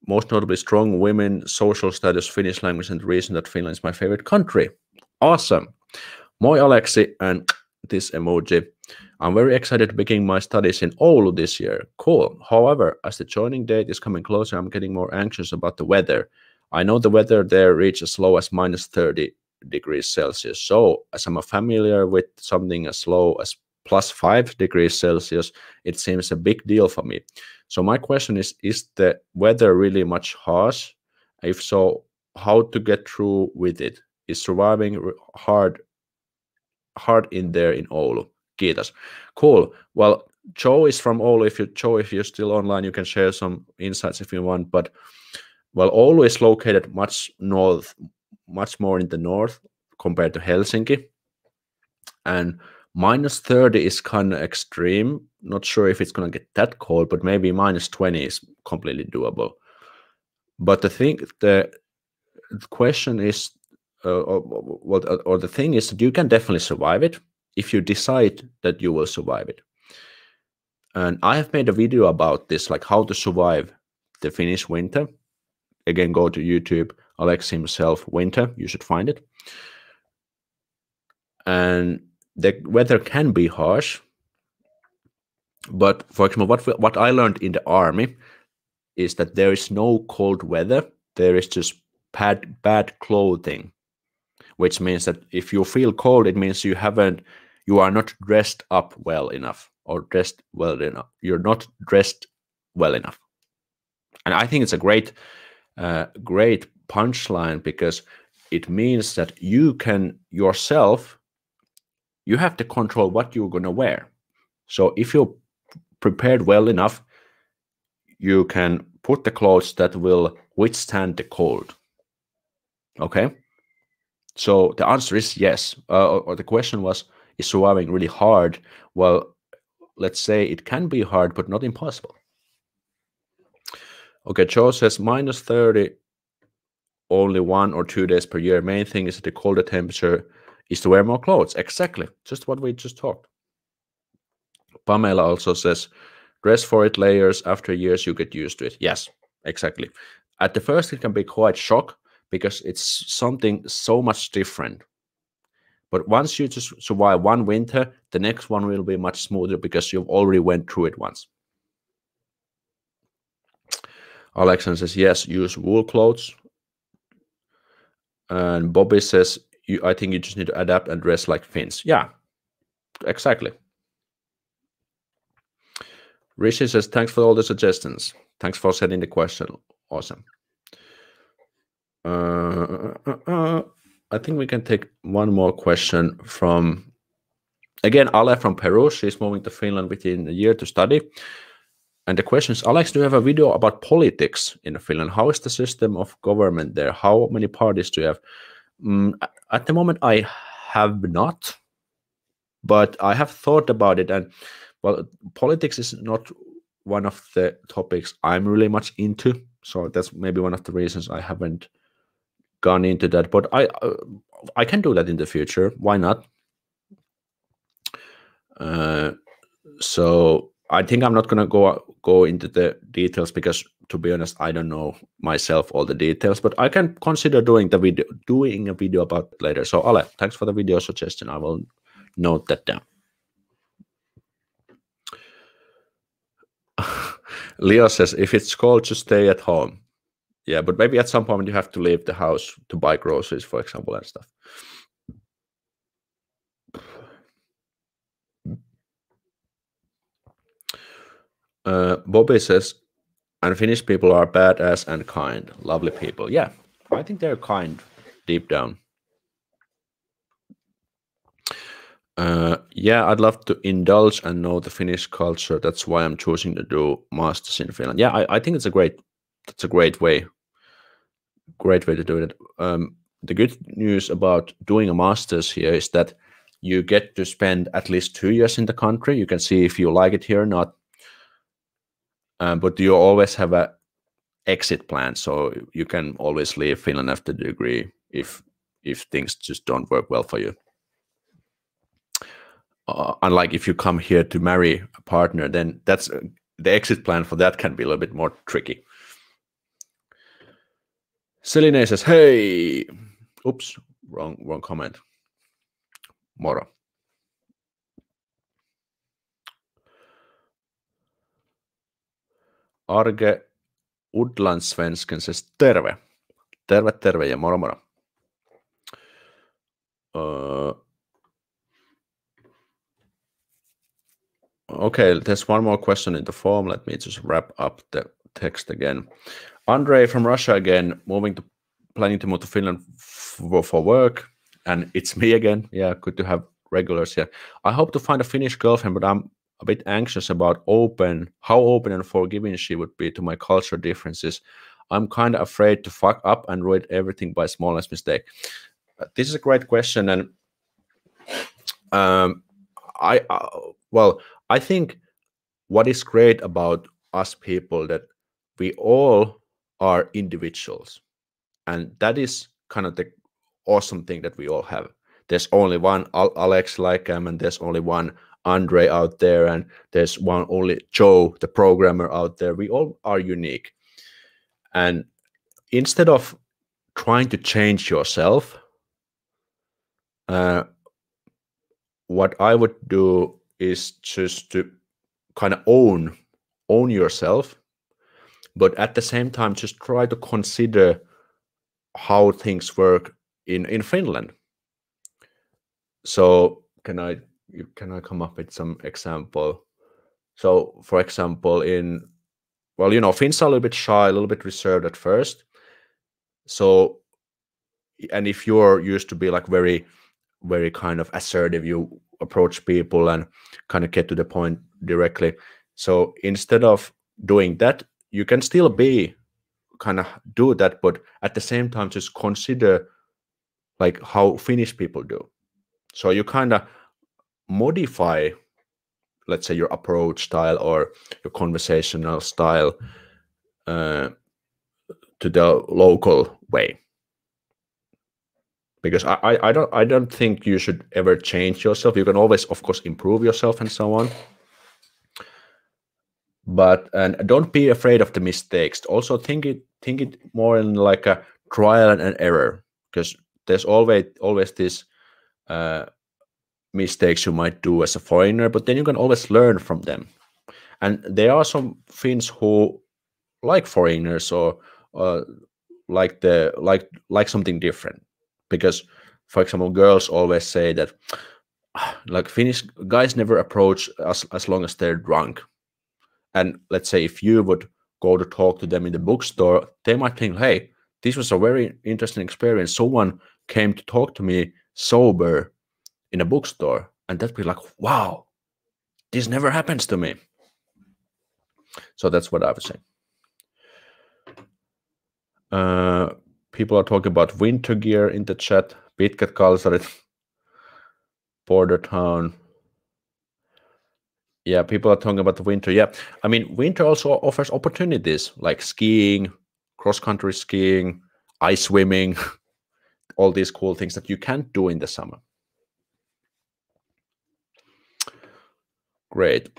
most notably, strong women, social status, Finnish language, and the reason that Finland is my favorite country. Awesome. Moi Aleksi and this emoji. I'm very excited to begin my studies in Oulu this year. Cool. However, as the joining date is coming closer, I'm getting more anxious about the weather. I know the weather there reaches as low as minus 30 degrees Celsius. So, as I'm familiar with something as low as plus five degrees Celsius, it seems a big deal for me. So my question is: Is the weather really much harsh? If so, how to get through with it? Is surviving hard hard in there in Oulu? Kiitos. Cool. Well, Joe is from Oulu. If you Joe, if you're still online, you can share some insights if you want. But well, Oulu is located much north, much more in the north compared to Helsinki, and minus 30 is kind of extreme. Not sure if it's gonna get that cold, but maybe minus 20 is completely doable. But the thing, the, the question is, uh, or, or, or the thing is that you can definitely survive it if you decide that you will survive it. And I have made a video about this, like how to survive the Finnish winter. Again, go to YouTube, Alex himself, winter, you should find it. And the weather can be harsh. But for example, what, what I learned in the army is that there is no cold weather. There is just bad, bad clothing, which means that if you feel cold, it means you haven't, you are not dressed up well enough or dressed well enough. You're not dressed well enough. And I think it's a great, uh, great punchline because it means that you can yourself, you have to control what you're going to wear. So if you're prepared well enough, you can put the clothes that will withstand the cold. Okay. So the answer is yes. Uh, or the question was, is surviving really hard? Well, let's say it can be hard, but not impossible. Okay, Joe says minus 30 only one or two days per year. Main thing is that the colder temperature is to wear more clothes. Exactly. Just what we just talked. Pamela also says, dress for it layers. After years, you get used to it. Yes, exactly. At the first, it can be quite shock because it's something so much different but once you just survive one winter, the next one will be much smoother because you've already went through it once. Alexander says, yes, use wool clothes. And Bobby says, I think you just need to adapt and dress like Finns. Yeah, exactly. Rishi says, thanks for all the suggestions. Thanks for setting the question. Awesome. Uh, uh, uh, uh I think we can take one more question from again Ale from Peru. She's moving to Finland within a year to study. And the question is, Alex, do you have a video about politics in Finland? How is the system of government there? How many parties do you have? Mm, at the moment, I have not, but I have thought about it. And well, politics is not one of the topics I'm really much into. So that's maybe one of the reasons I haven't gone into that, but I uh, I can do that in the future. Why not? Uh, so I think I'm not gonna go go into the details because, to be honest, I don't know myself all the details. But I can consider doing the video, doing a video about later. So Ale, thanks for the video suggestion. I will note that down. [LAUGHS] Leo says, if it's cold, just stay at home. Yeah, but maybe at some point you have to leave the house to buy groceries, for example, and stuff. Uh, Bobby says, and Finnish people are badass and kind, lovely people. Yeah, I think they're kind deep down. Uh, yeah, I'd love to indulge and know the Finnish culture. That's why I'm choosing to do masters in Finland. Yeah, I, I think it's a great, that's a great way great way to do it. Um, the good news about doing a master's here is that you get to spend at least two years in the country. You can see if you like it here or not. Um, but you always have a exit plan, so you can always leave Finland after the degree if if things just don't work well for you. Uh, unlike if you come here to marry a partner, then that's uh, the exit plan for that can be a little bit more tricky. Celine says, hey, oops, wrong, wrong comment. Moro. Arge Udlandsvensken says, terve. Terve, terve ja moro moro. Uh, okay, there's one more question in the form. Let me just wrap up the text again. Andre from Russia again, moving to planning to move to Finland for, for work, and it's me again. Yeah, good to have regulars here. I hope to find a Finnish girlfriend, but I'm a bit anxious about open, how open and forgiving she would be to my cultural differences. I'm kind of afraid to fuck up and ruin everything by smallest mistake. Uh, this is a great question, and um, I uh, well, I think what is great about us people that we all are individuals, and that is kind of the awesome thing that we all have. There's only one Alex like him, and there's only one Andre out there, and there's one only Joe, the programmer out there. We all are unique. And instead of trying to change yourself, uh, what I would do is just to kind of own own yourself, but at the same time, just try to consider how things work in in Finland. So can I can I come up with some example? So for example, in well, you know, Finns are a little bit shy, a little bit reserved at first. So and if you're used to be like very, very kind of assertive, you approach people and kind of get to the point directly. So instead of doing that, you can still be kind of do that, but at the same time, just consider like how Finnish people do. So you kind of modify, let's say, your approach style or your conversational style uh, to the local way. Because I, I, I don't I don't think you should ever change yourself. You can always, of course, improve yourself and so on. But and don't be afraid of the mistakes. Also think it think it more in like a trial and an error because there's always always this uh, mistakes you might do as a foreigner, but then you can always learn from them. And there are some Finns who like foreigners or uh, like the like like something different because for example girls always say that like finnish guys never approach us as long as they're drunk and let's say if you would go to talk to them in the bookstore they might think hey this was a very interesting experience. Someone came to talk to me sober in a bookstore. And that'd be like wow this never happens to me. So that's what i would say. Uh, people are talking about winter gear in the chat. Pitkät kalsarit [LAUGHS] border town yeah people are talking about the winter yeah i mean winter also offers opportunities like skiing cross country skiing ice swimming [LAUGHS] all these cool things that you can't do in the summer Great.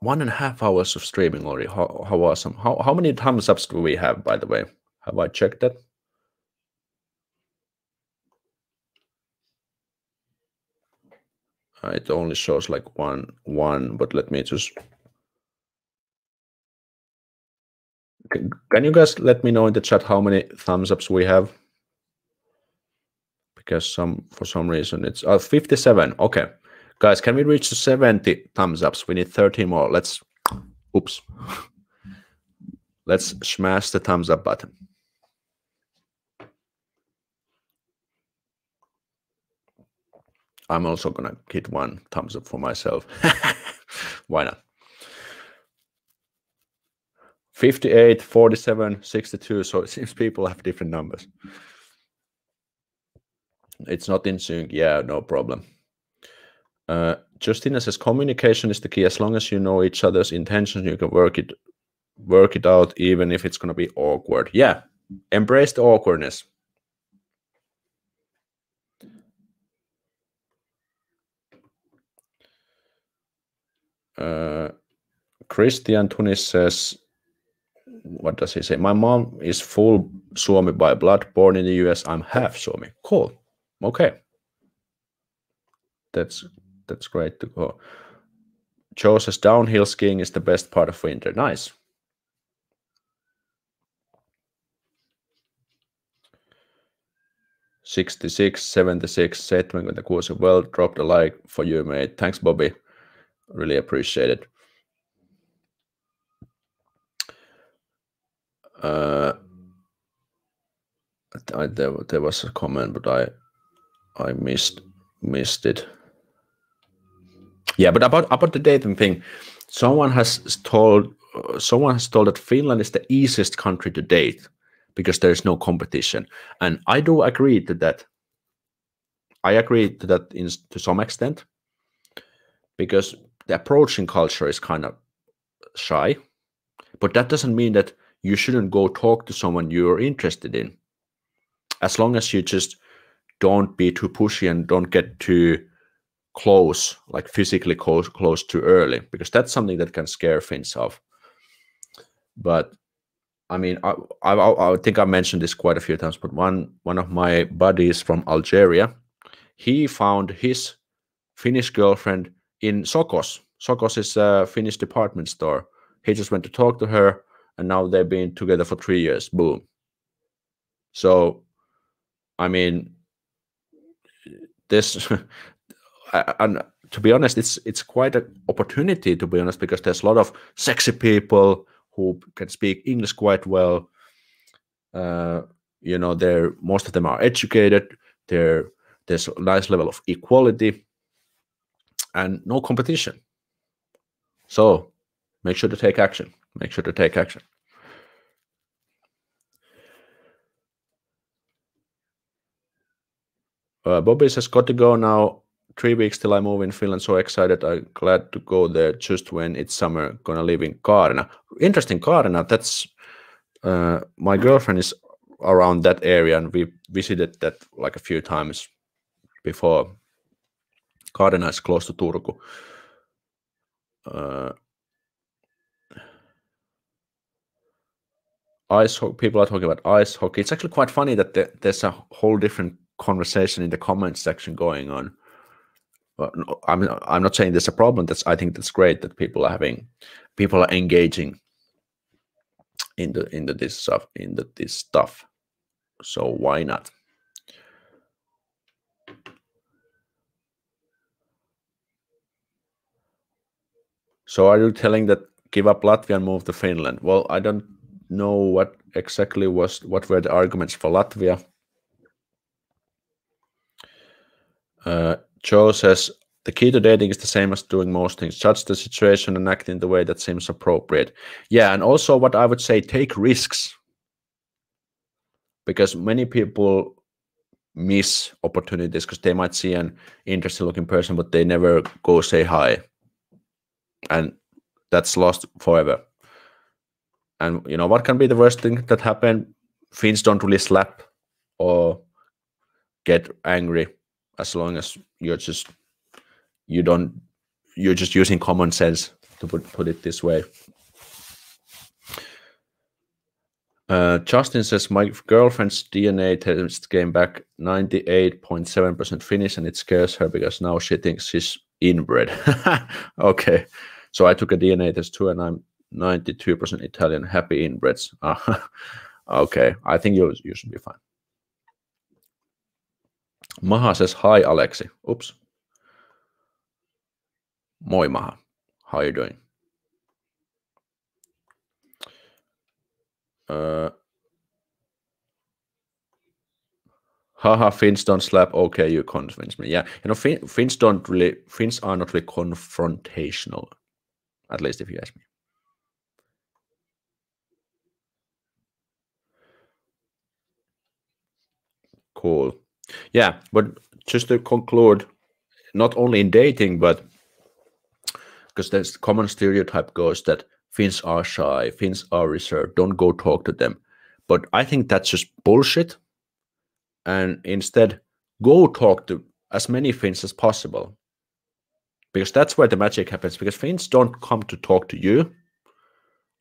One and a half hours of streaming already. How, how awesome. How, how many thumbs ups do we have, by the way? Have I checked that? It only shows like one, one, but let me just. Can, can you guys let me know in the chat how many thumbs ups we have? Because some for some reason it's uh, 57. Okay. Guys, can we reach to 70 thumbs ups? We need 30 more. Let's, oops. Let's smash the thumbs up button. I'm also going to hit one thumbs up for myself. [LAUGHS] Why not? 58, 47, 62. So it seems people have different numbers. It's not in sync. Yeah, no problem. Uh, Justina says communication is the key. As long as you know each other's intentions, you can work it work it out, even if it's gonna be awkward. Yeah, embrace the awkwardness. Uh, Christian Tunis says, what does he say? My mom is full Suomi by blood, born in the US. I'm half Suomi. Cool. Okay. That's that's great to go. Joe says downhill skiing is the best part of winter. Nice. Sixty-six, seventy-six, seitsemänkymmentäkuusi. Well, dropped a like for you, mate. Thanks, Bobby. Really appreciate it. Uh, I, there, there was a comment, but I I missed missed it. Yeah, but about about the dating thing, someone has told someone has told that Finland is the easiest country to date because there is no competition, and I do agree to that. I agree to that in to some extent because the approaching culture is kind of shy, but that doesn't mean that you shouldn't go talk to someone you're interested in. As long as you just don't be too pushy and don't get too close, like physically close, close too early, because that's something that can scare Finns off. But I mean, I, I, I think I mentioned this quite a few times, but one one of my buddies from Algeria, he found his Finnish girlfriend in Sokos. Sokos is a Finnish department store. He just went to talk to her, and now they've been together for three years. Boom. So, I mean, this, [LAUGHS] and to be honest, it's it's quite an opportunity to be honest because there's a lot of sexy people who can speak English quite well. Uh, you know, they're most of them are educated. They're there's a nice level of equality and no competition. So make sure to take action. Make sure to take action. Uh, Bobby says, got to go now. Three weeks till I move in Finland. So excited. I'm glad to go there just when it's summer. Gonna live in Kaarina. Interesting, Kaarina. That's uh, my girlfriend is around that area and we visited that like a few times before. Kaarina is close to Turku. Uh, ice hockey. People are talking about ice hockey. It's actually quite funny that the, there's a whole different conversation in the comments section going on. But I'm I'm not saying there's a problem. That's I think that's great that people are having people are engaging in the into this stuff in the, this stuff. So why not? So are you telling that give up Latvia and move to Finland? Well, I don't know what exactly was what were the arguments for Latvia. Uh, Joe says the key to dating is the same as doing most things. Judge the situation and act in the way that seems appropriate. Yeah, and also what I would say, take risks. Because many people miss opportunities because they might see an interesting looking person, but they never go say hi. And that's lost forever. And you know what can be the worst thing that happen? Finns don't really slap or get angry as long as you're just you don't you're just using common sense to put, put it this way uh, Justin says my girlfriend's DNA test came back 98.7% Finnish and it scares her because now she thinks she's inbred. [LAUGHS] okay, so I took a DNA test too and I'm 92% Italian, happy inbreds. [LAUGHS] okay, I think you, you should be fine. Maha says, hi, Aleksi. Oops. Moi, Maha. How are you doing? Uh, haha, Finns don't slap. Okay, you convinced me. Yeah, you know, fin Finns don't really, Finns are not really confrontational, at least if you ask me. Cool. Yeah, but just to conclude, not only in dating, but because there's common stereotype goes that Finns are shy, Finns are reserved, don't go talk to them. But I think that's just bullshit. And instead, go talk to as many Finns as possible. Because that's where the magic happens. Because Finns don't come to talk to you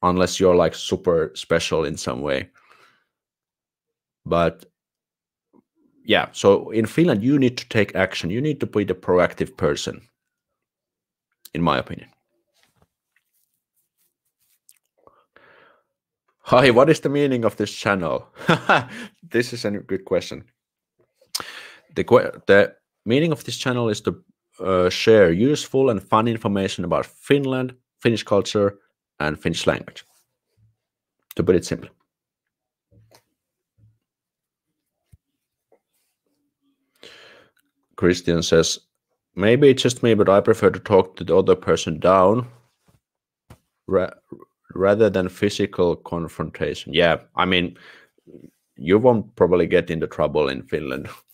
unless you're like super special in some way. But yeah, so in Finland, you need to take action. You need to be the proactive person, in my opinion. Hi, what is the meaning of this channel? [LAUGHS] this is a good question. The, the meaning of this channel is to uh, share useful and fun information about Finland, Finnish culture, and Finnish language. To put it simply. Christian says, maybe it's just me, but I prefer to talk to the other person down ra rather than physical confrontation. Yeah, I mean, you won't probably get into trouble in Finland. [LAUGHS]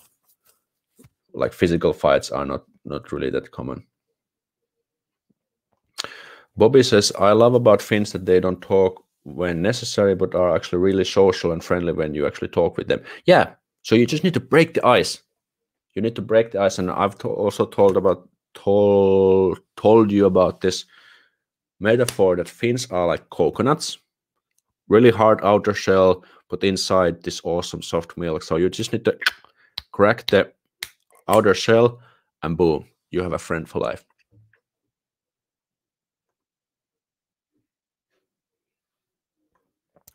like physical fights are not not really that common. Bobby says, I love about Finns that they don't talk when necessary, but are actually really social and friendly when you actually talk with them. Yeah, so you just need to break the ice. You need to break the ice, and I've to also told about told told you about this metaphor that Finns are like coconuts, really hard outer shell, but inside this awesome soft milk. So you just need to crack the outer shell, and boom, you have a friend for life.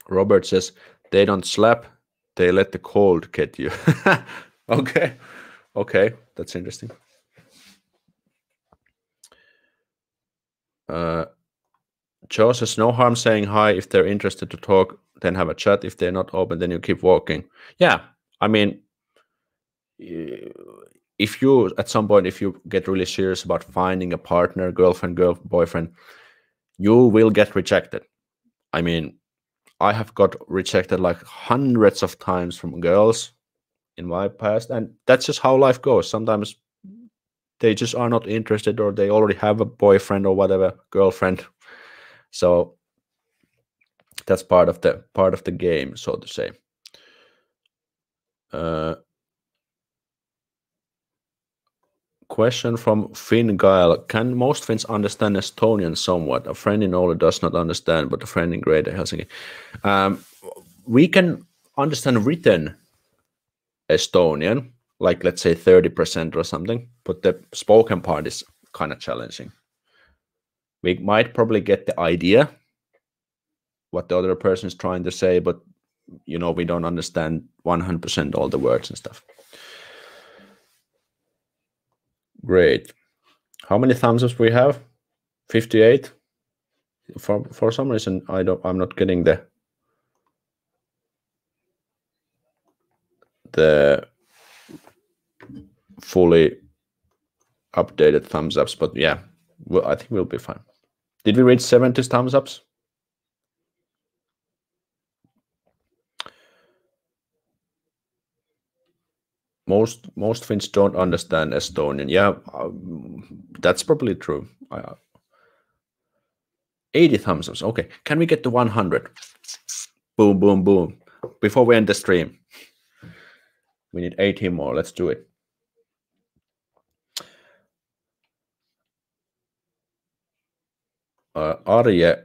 Robert says they don't slap, they let the cold get you. [LAUGHS] okay, okay, that's interesting. Uh, Joe says no harm saying hi if they're interested to talk, then have a chat. If they're not open, then you keep walking. Yeah, I mean, if you at some point if you get really serious about finding a partner, girlfriend, girl, boyfriend, you will get rejected. I mean, I have got rejected like hundreds of times from girls in my past, and that's just how life goes. Sometimes they just are not interested, or they already have a boyfriend or whatever, girlfriend. [LAUGHS] So that's part of the part of the game, so to say. Uh, question from Finn Guile. Can most Finns understand Estonian somewhat? A friend in Oulu does not understand, but a friend in Greater Helsinki. Um, we can understand written Estonian, like let's say 30% or something, but the spoken part is kind of challenging. We might probably get the idea what the other person is trying to say, but you know, we don't understand 100% all the words and stuff. Great. How many thumbs ups we have? 58. For for some reason I don't I'm not getting the the fully updated thumbs ups, but yeah, well, I think we'll be fine. Did we reach 70 thumbs ups? Most most Finns don't understand Estonian. Yeah, um, that's probably true. Uh, 80 thumbs ups. Okay, can we get to 100? Boom, boom, boom. Before we end the stream, we need 80 more. Let's do it. Uh, Arje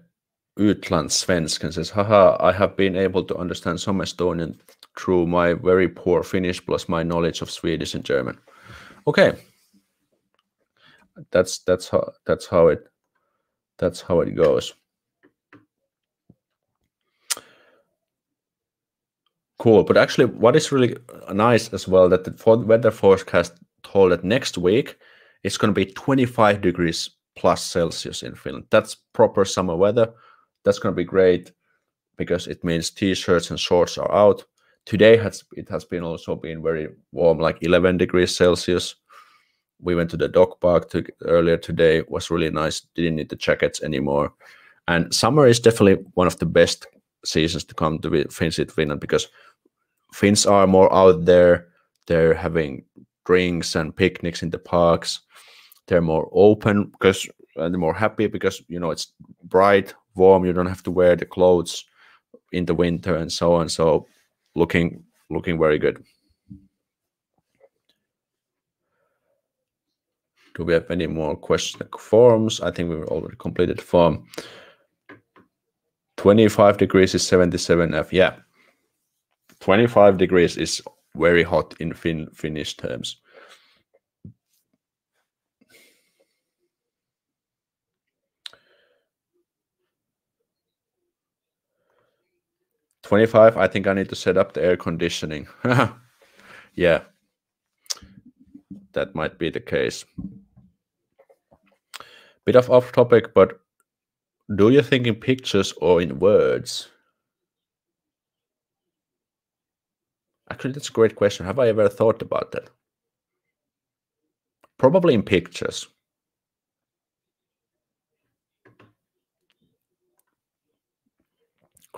Utland Svensken says, haha, I have been able to understand some Estonian through my very poor Finnish plus my knowledge of Swedish and German. Okay, that's that's how that's how it that's how it goes. Cool, but actually, what is really nice as well that the weather forecast told that next week it's going to be 25 degrees plus Celsius in Finland. That's proper summer weather. That's going to be great because it means t-shirts and shorts are out today has it has been also been very warm, like 11 degrees Celsius. We went to the dog park to, earlier today. Was really nice. Didn't need the jackets anymore. And summer is definitely one of the best seasons to come to visit Finland because Finns are more out there. They're having drinks and picnics in the parks. They're more open because and they're more happy because you know it's bright, warm. You don't have to wear the clothes in the winter and so on. So looking looking very good. Do we have any more questions forms? I think we've already completed form. 25 degrees is 77 F. Yeah. 25 degrees is very hot in fin Finnish terms. 25, I think I need to set up the air conditioning. [LAUGHS] yeah, that might be the case. bit of off topic, but do you think in pictures or in words? Actually, that's a great question. Have I ever thought about that? Probably in pictures.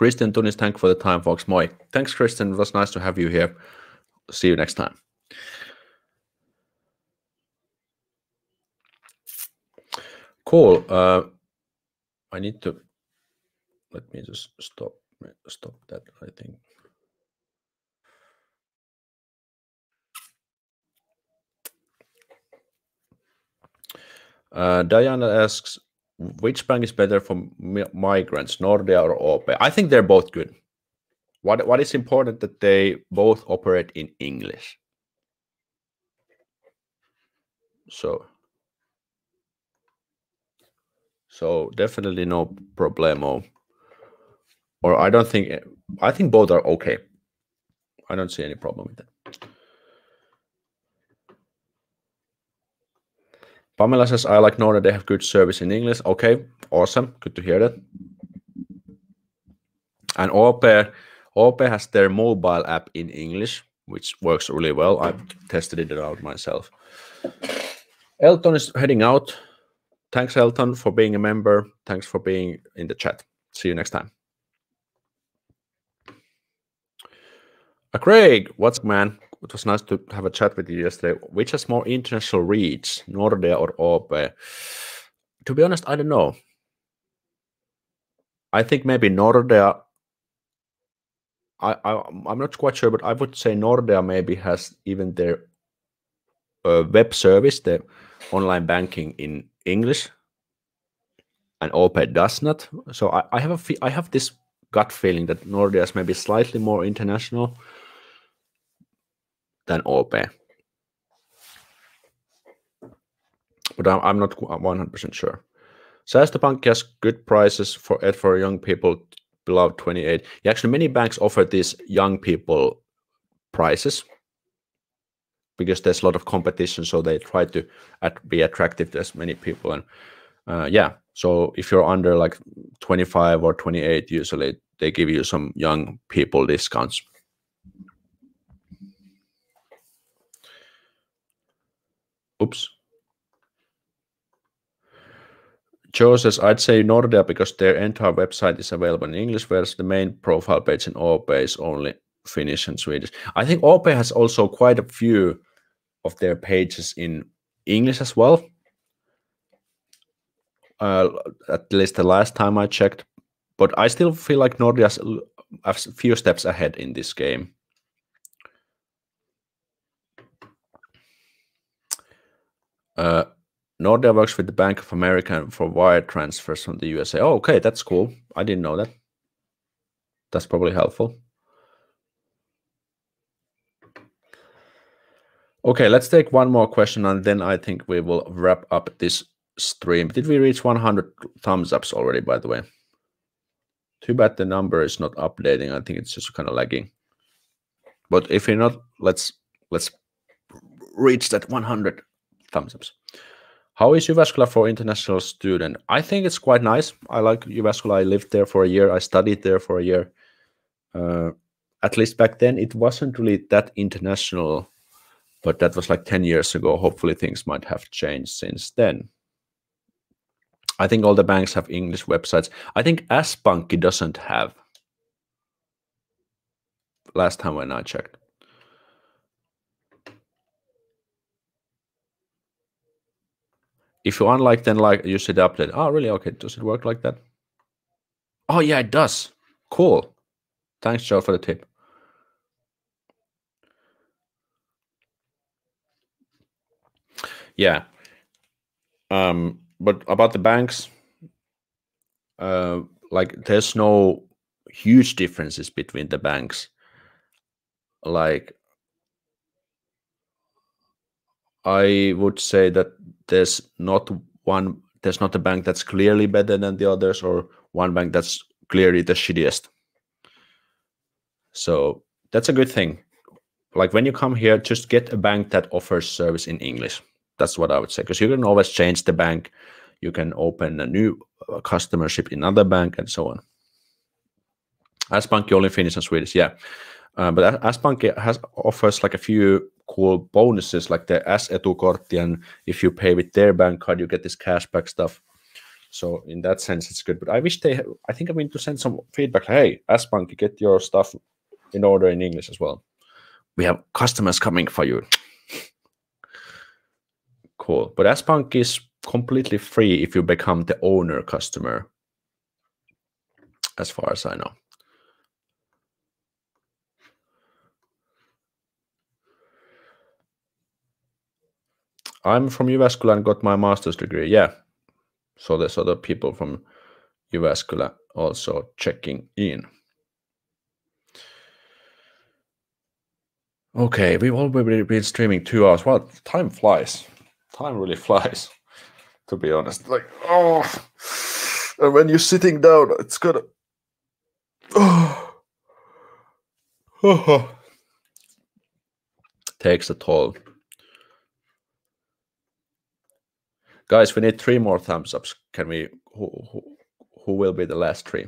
Christian Tunis, thank for the time, folks. Moi. Thanks, Christian. It was nice to have you here. See you next time. Cool. Uh, I need to let me just stop stop that. I think. Uh, Diana asks, which bank is better for migrants, Nordea or OP? I think they're both good. What what is important that they both operate in English. So so definitely no problemo. Or I don't think I think both are okay. I don't see any problem with that. Pamela says, I like that they have good service in English. Okay, awesome. Good to hear that. And OP, OP has their mobile app in English, which works really well. I've tested it out myself. Elton is heading out. Thanks, Elton, for being a member. Thanks for being in the chat. See you next time. Uh, Craig, what's man? It was nice to have a chat with you yesterday. Which has more international reach, Nordea or OP? To be honest, I don't know. I think maybe Nordea. I, I I'm not quite sure, but I would say Nordea maybe has even their uh, web service, the online banking in English, and OP does not. So I, I have a I have this gut feeling that Nordea is maybe slightly more international than OP. But I'm, not 100% sure. Säästöpankki has good prices for for young people below 28. Yeah, actually, many banks offer these young people prices because there's a lot of competition, so they try to at, be attractive to as many people. And uh, yeah, so if you're under like 25 or 28, usually they give you some young people discounts. Oops. Joe says, I'd say Nordea because their entire website is available in English, whereas the main profile page in OP is only Finnish and Swedish. I think OP has also quite a few of their pages in English as well. Uh, at least the last time I checked. But I still feel like Nordea's a few steps ahead in this game. Uh, Nordea works with the Bank of America for wire transfers from the USA. Oh, okay, that's cool. I didn't know that. That's probably helpful. Okay, let's take one more question and then I think we will wrap up this stream. Did we reach 100 thumbs ups already, by the way? Too bad the number is not updating. I think it's just kind of lagging. But if you're not, let's let's reach that 100 thumbs ups. How is Jyväskylä for international student? I think it's quite nice. I like Jyväskylä. I lived there for a year. I studied there for a year. Uh, at least back then, it wasn't really that international, but that was like 10 years ago. Hopefully, things might have changed since then. I think all the banks have English websites. I think S-Pankki doesn't have. Last time when I checked. If you unlike then like you should update. Oh, really? Okay. Does it work like that? Oh, yeah, it does. Cool. Thanks, Joe, for the tip. Yeah. Um, but about the banks, uh, like there's no huge differences between the banks. Like I would say that there's not one there's not a bank that's clearly better than the others or one bank that's clearly the shittiest. So that's a good thing. Like when you come here, just get a bank that offers service in English. That's what I would say. Because you can always change the bank. you can open a new uh, customership in another bank and so on. S-Pankki only Finnish and Swedish, yeah. Uh, but S-Pankki has offers like a few cool bonuses like the S-Etukortti and if you pay with their bank card, you get this cashback stuff. So in that sense, it's good. But I wish they, I think I need to send some feedback. Hey, S-Pankki, get your stuff in order in English as well. We have customers coming for you. cool. But S Bank is completely free if you become the owner customer, as far as I know. I'm from Jyväskylä and got my master's degree. Yeah. So there's other people from Jyväskylä also checking in. Okay, we've already been streaming two hours. Well, time flies. Time really [LAUGHS] flies, to be honest. Like, oh, and when you're sitting down, it's gonna. Oh, [SIGHS] oh, [SIGHS] [SIGHS] takes a toll. Guys, we need three more thumbs ups. Can we? Who, who, who will be the last three?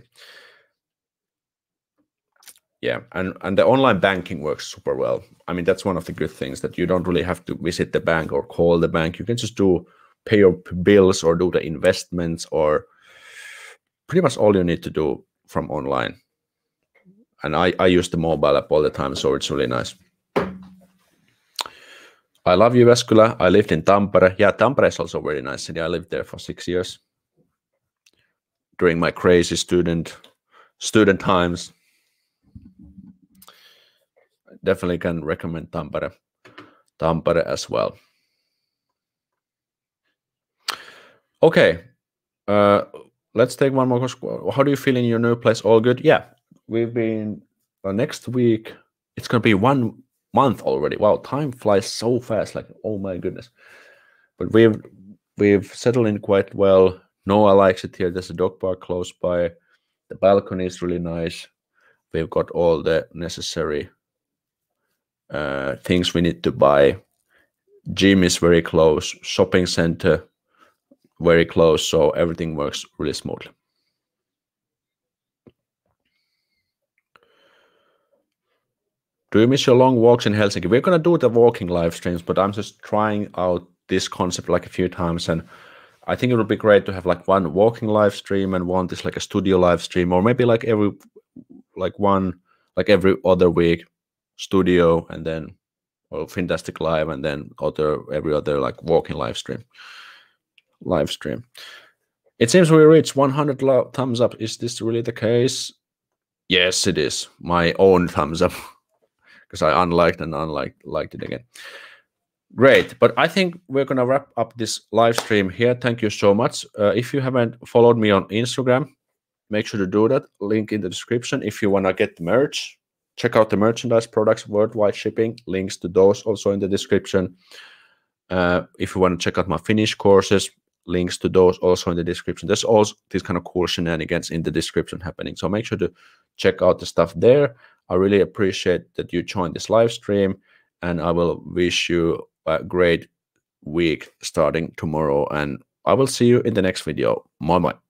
Yeah, and and the online banking works super well. I mean, that's one of the good things that you don't really have to visit the bank or call the bank. You can just do pay your bills or do the investments or pretty much all you need to do from online. And I, I use the mobile app all the time, so it's really nice. I love Jyväskylä. I lived in Tampere. Yeah, Tampere is also very nice city. I lived there for six years during my crazy student student times. Definitely can recommend Tampere, Tampere as well. Okay, uh, let's take one more question. How do you feel in your new place? All good? Yeah, we've been uh, next week. It's gonna be one month already. Wow, time flies so fast. Like, oh my goodness. But we've we've settled in quite well. Noah likes it here. There's a dog park close by. The balcony is really nice. We've got all the necessary uh, things we need to buy. Gym is very close. Shopping center very close. So everything works really smoothly. Do you miss your long walks in Helsinki? We're gonna do the walking live streams, but I'm just trying out this concept like a few times, and I think it would be great to have like one walking live stream and one this like a studio live stream, or maybe like every like one like every other week studio and then or Finntastic live and then other every other like walking live stream live stream. It seems we reached 100 thumbs up. Is this really the case? Yes it is. My own thumbs up [LAUGHS] because I unliked and unliked liked it again. Great, but I think we're gonna wrap up this live stream here. Thank you so much. Uh, if you haven't followed me on Instagram, make sure to do that. Link in the description. If you wanna get the merch, check out the merchandise products, worldwide shipping. Links to those also in the description. Uh, if you want to check out my Finnish courses, links to those also in the description. There's also these kind of cool shenanigans in the description happening. So make sure to check out the stuff there. I really appreciate that you joined this live stream, and I will wish you a great week starting tomorrow. And I will see you in the next video. Bye bye.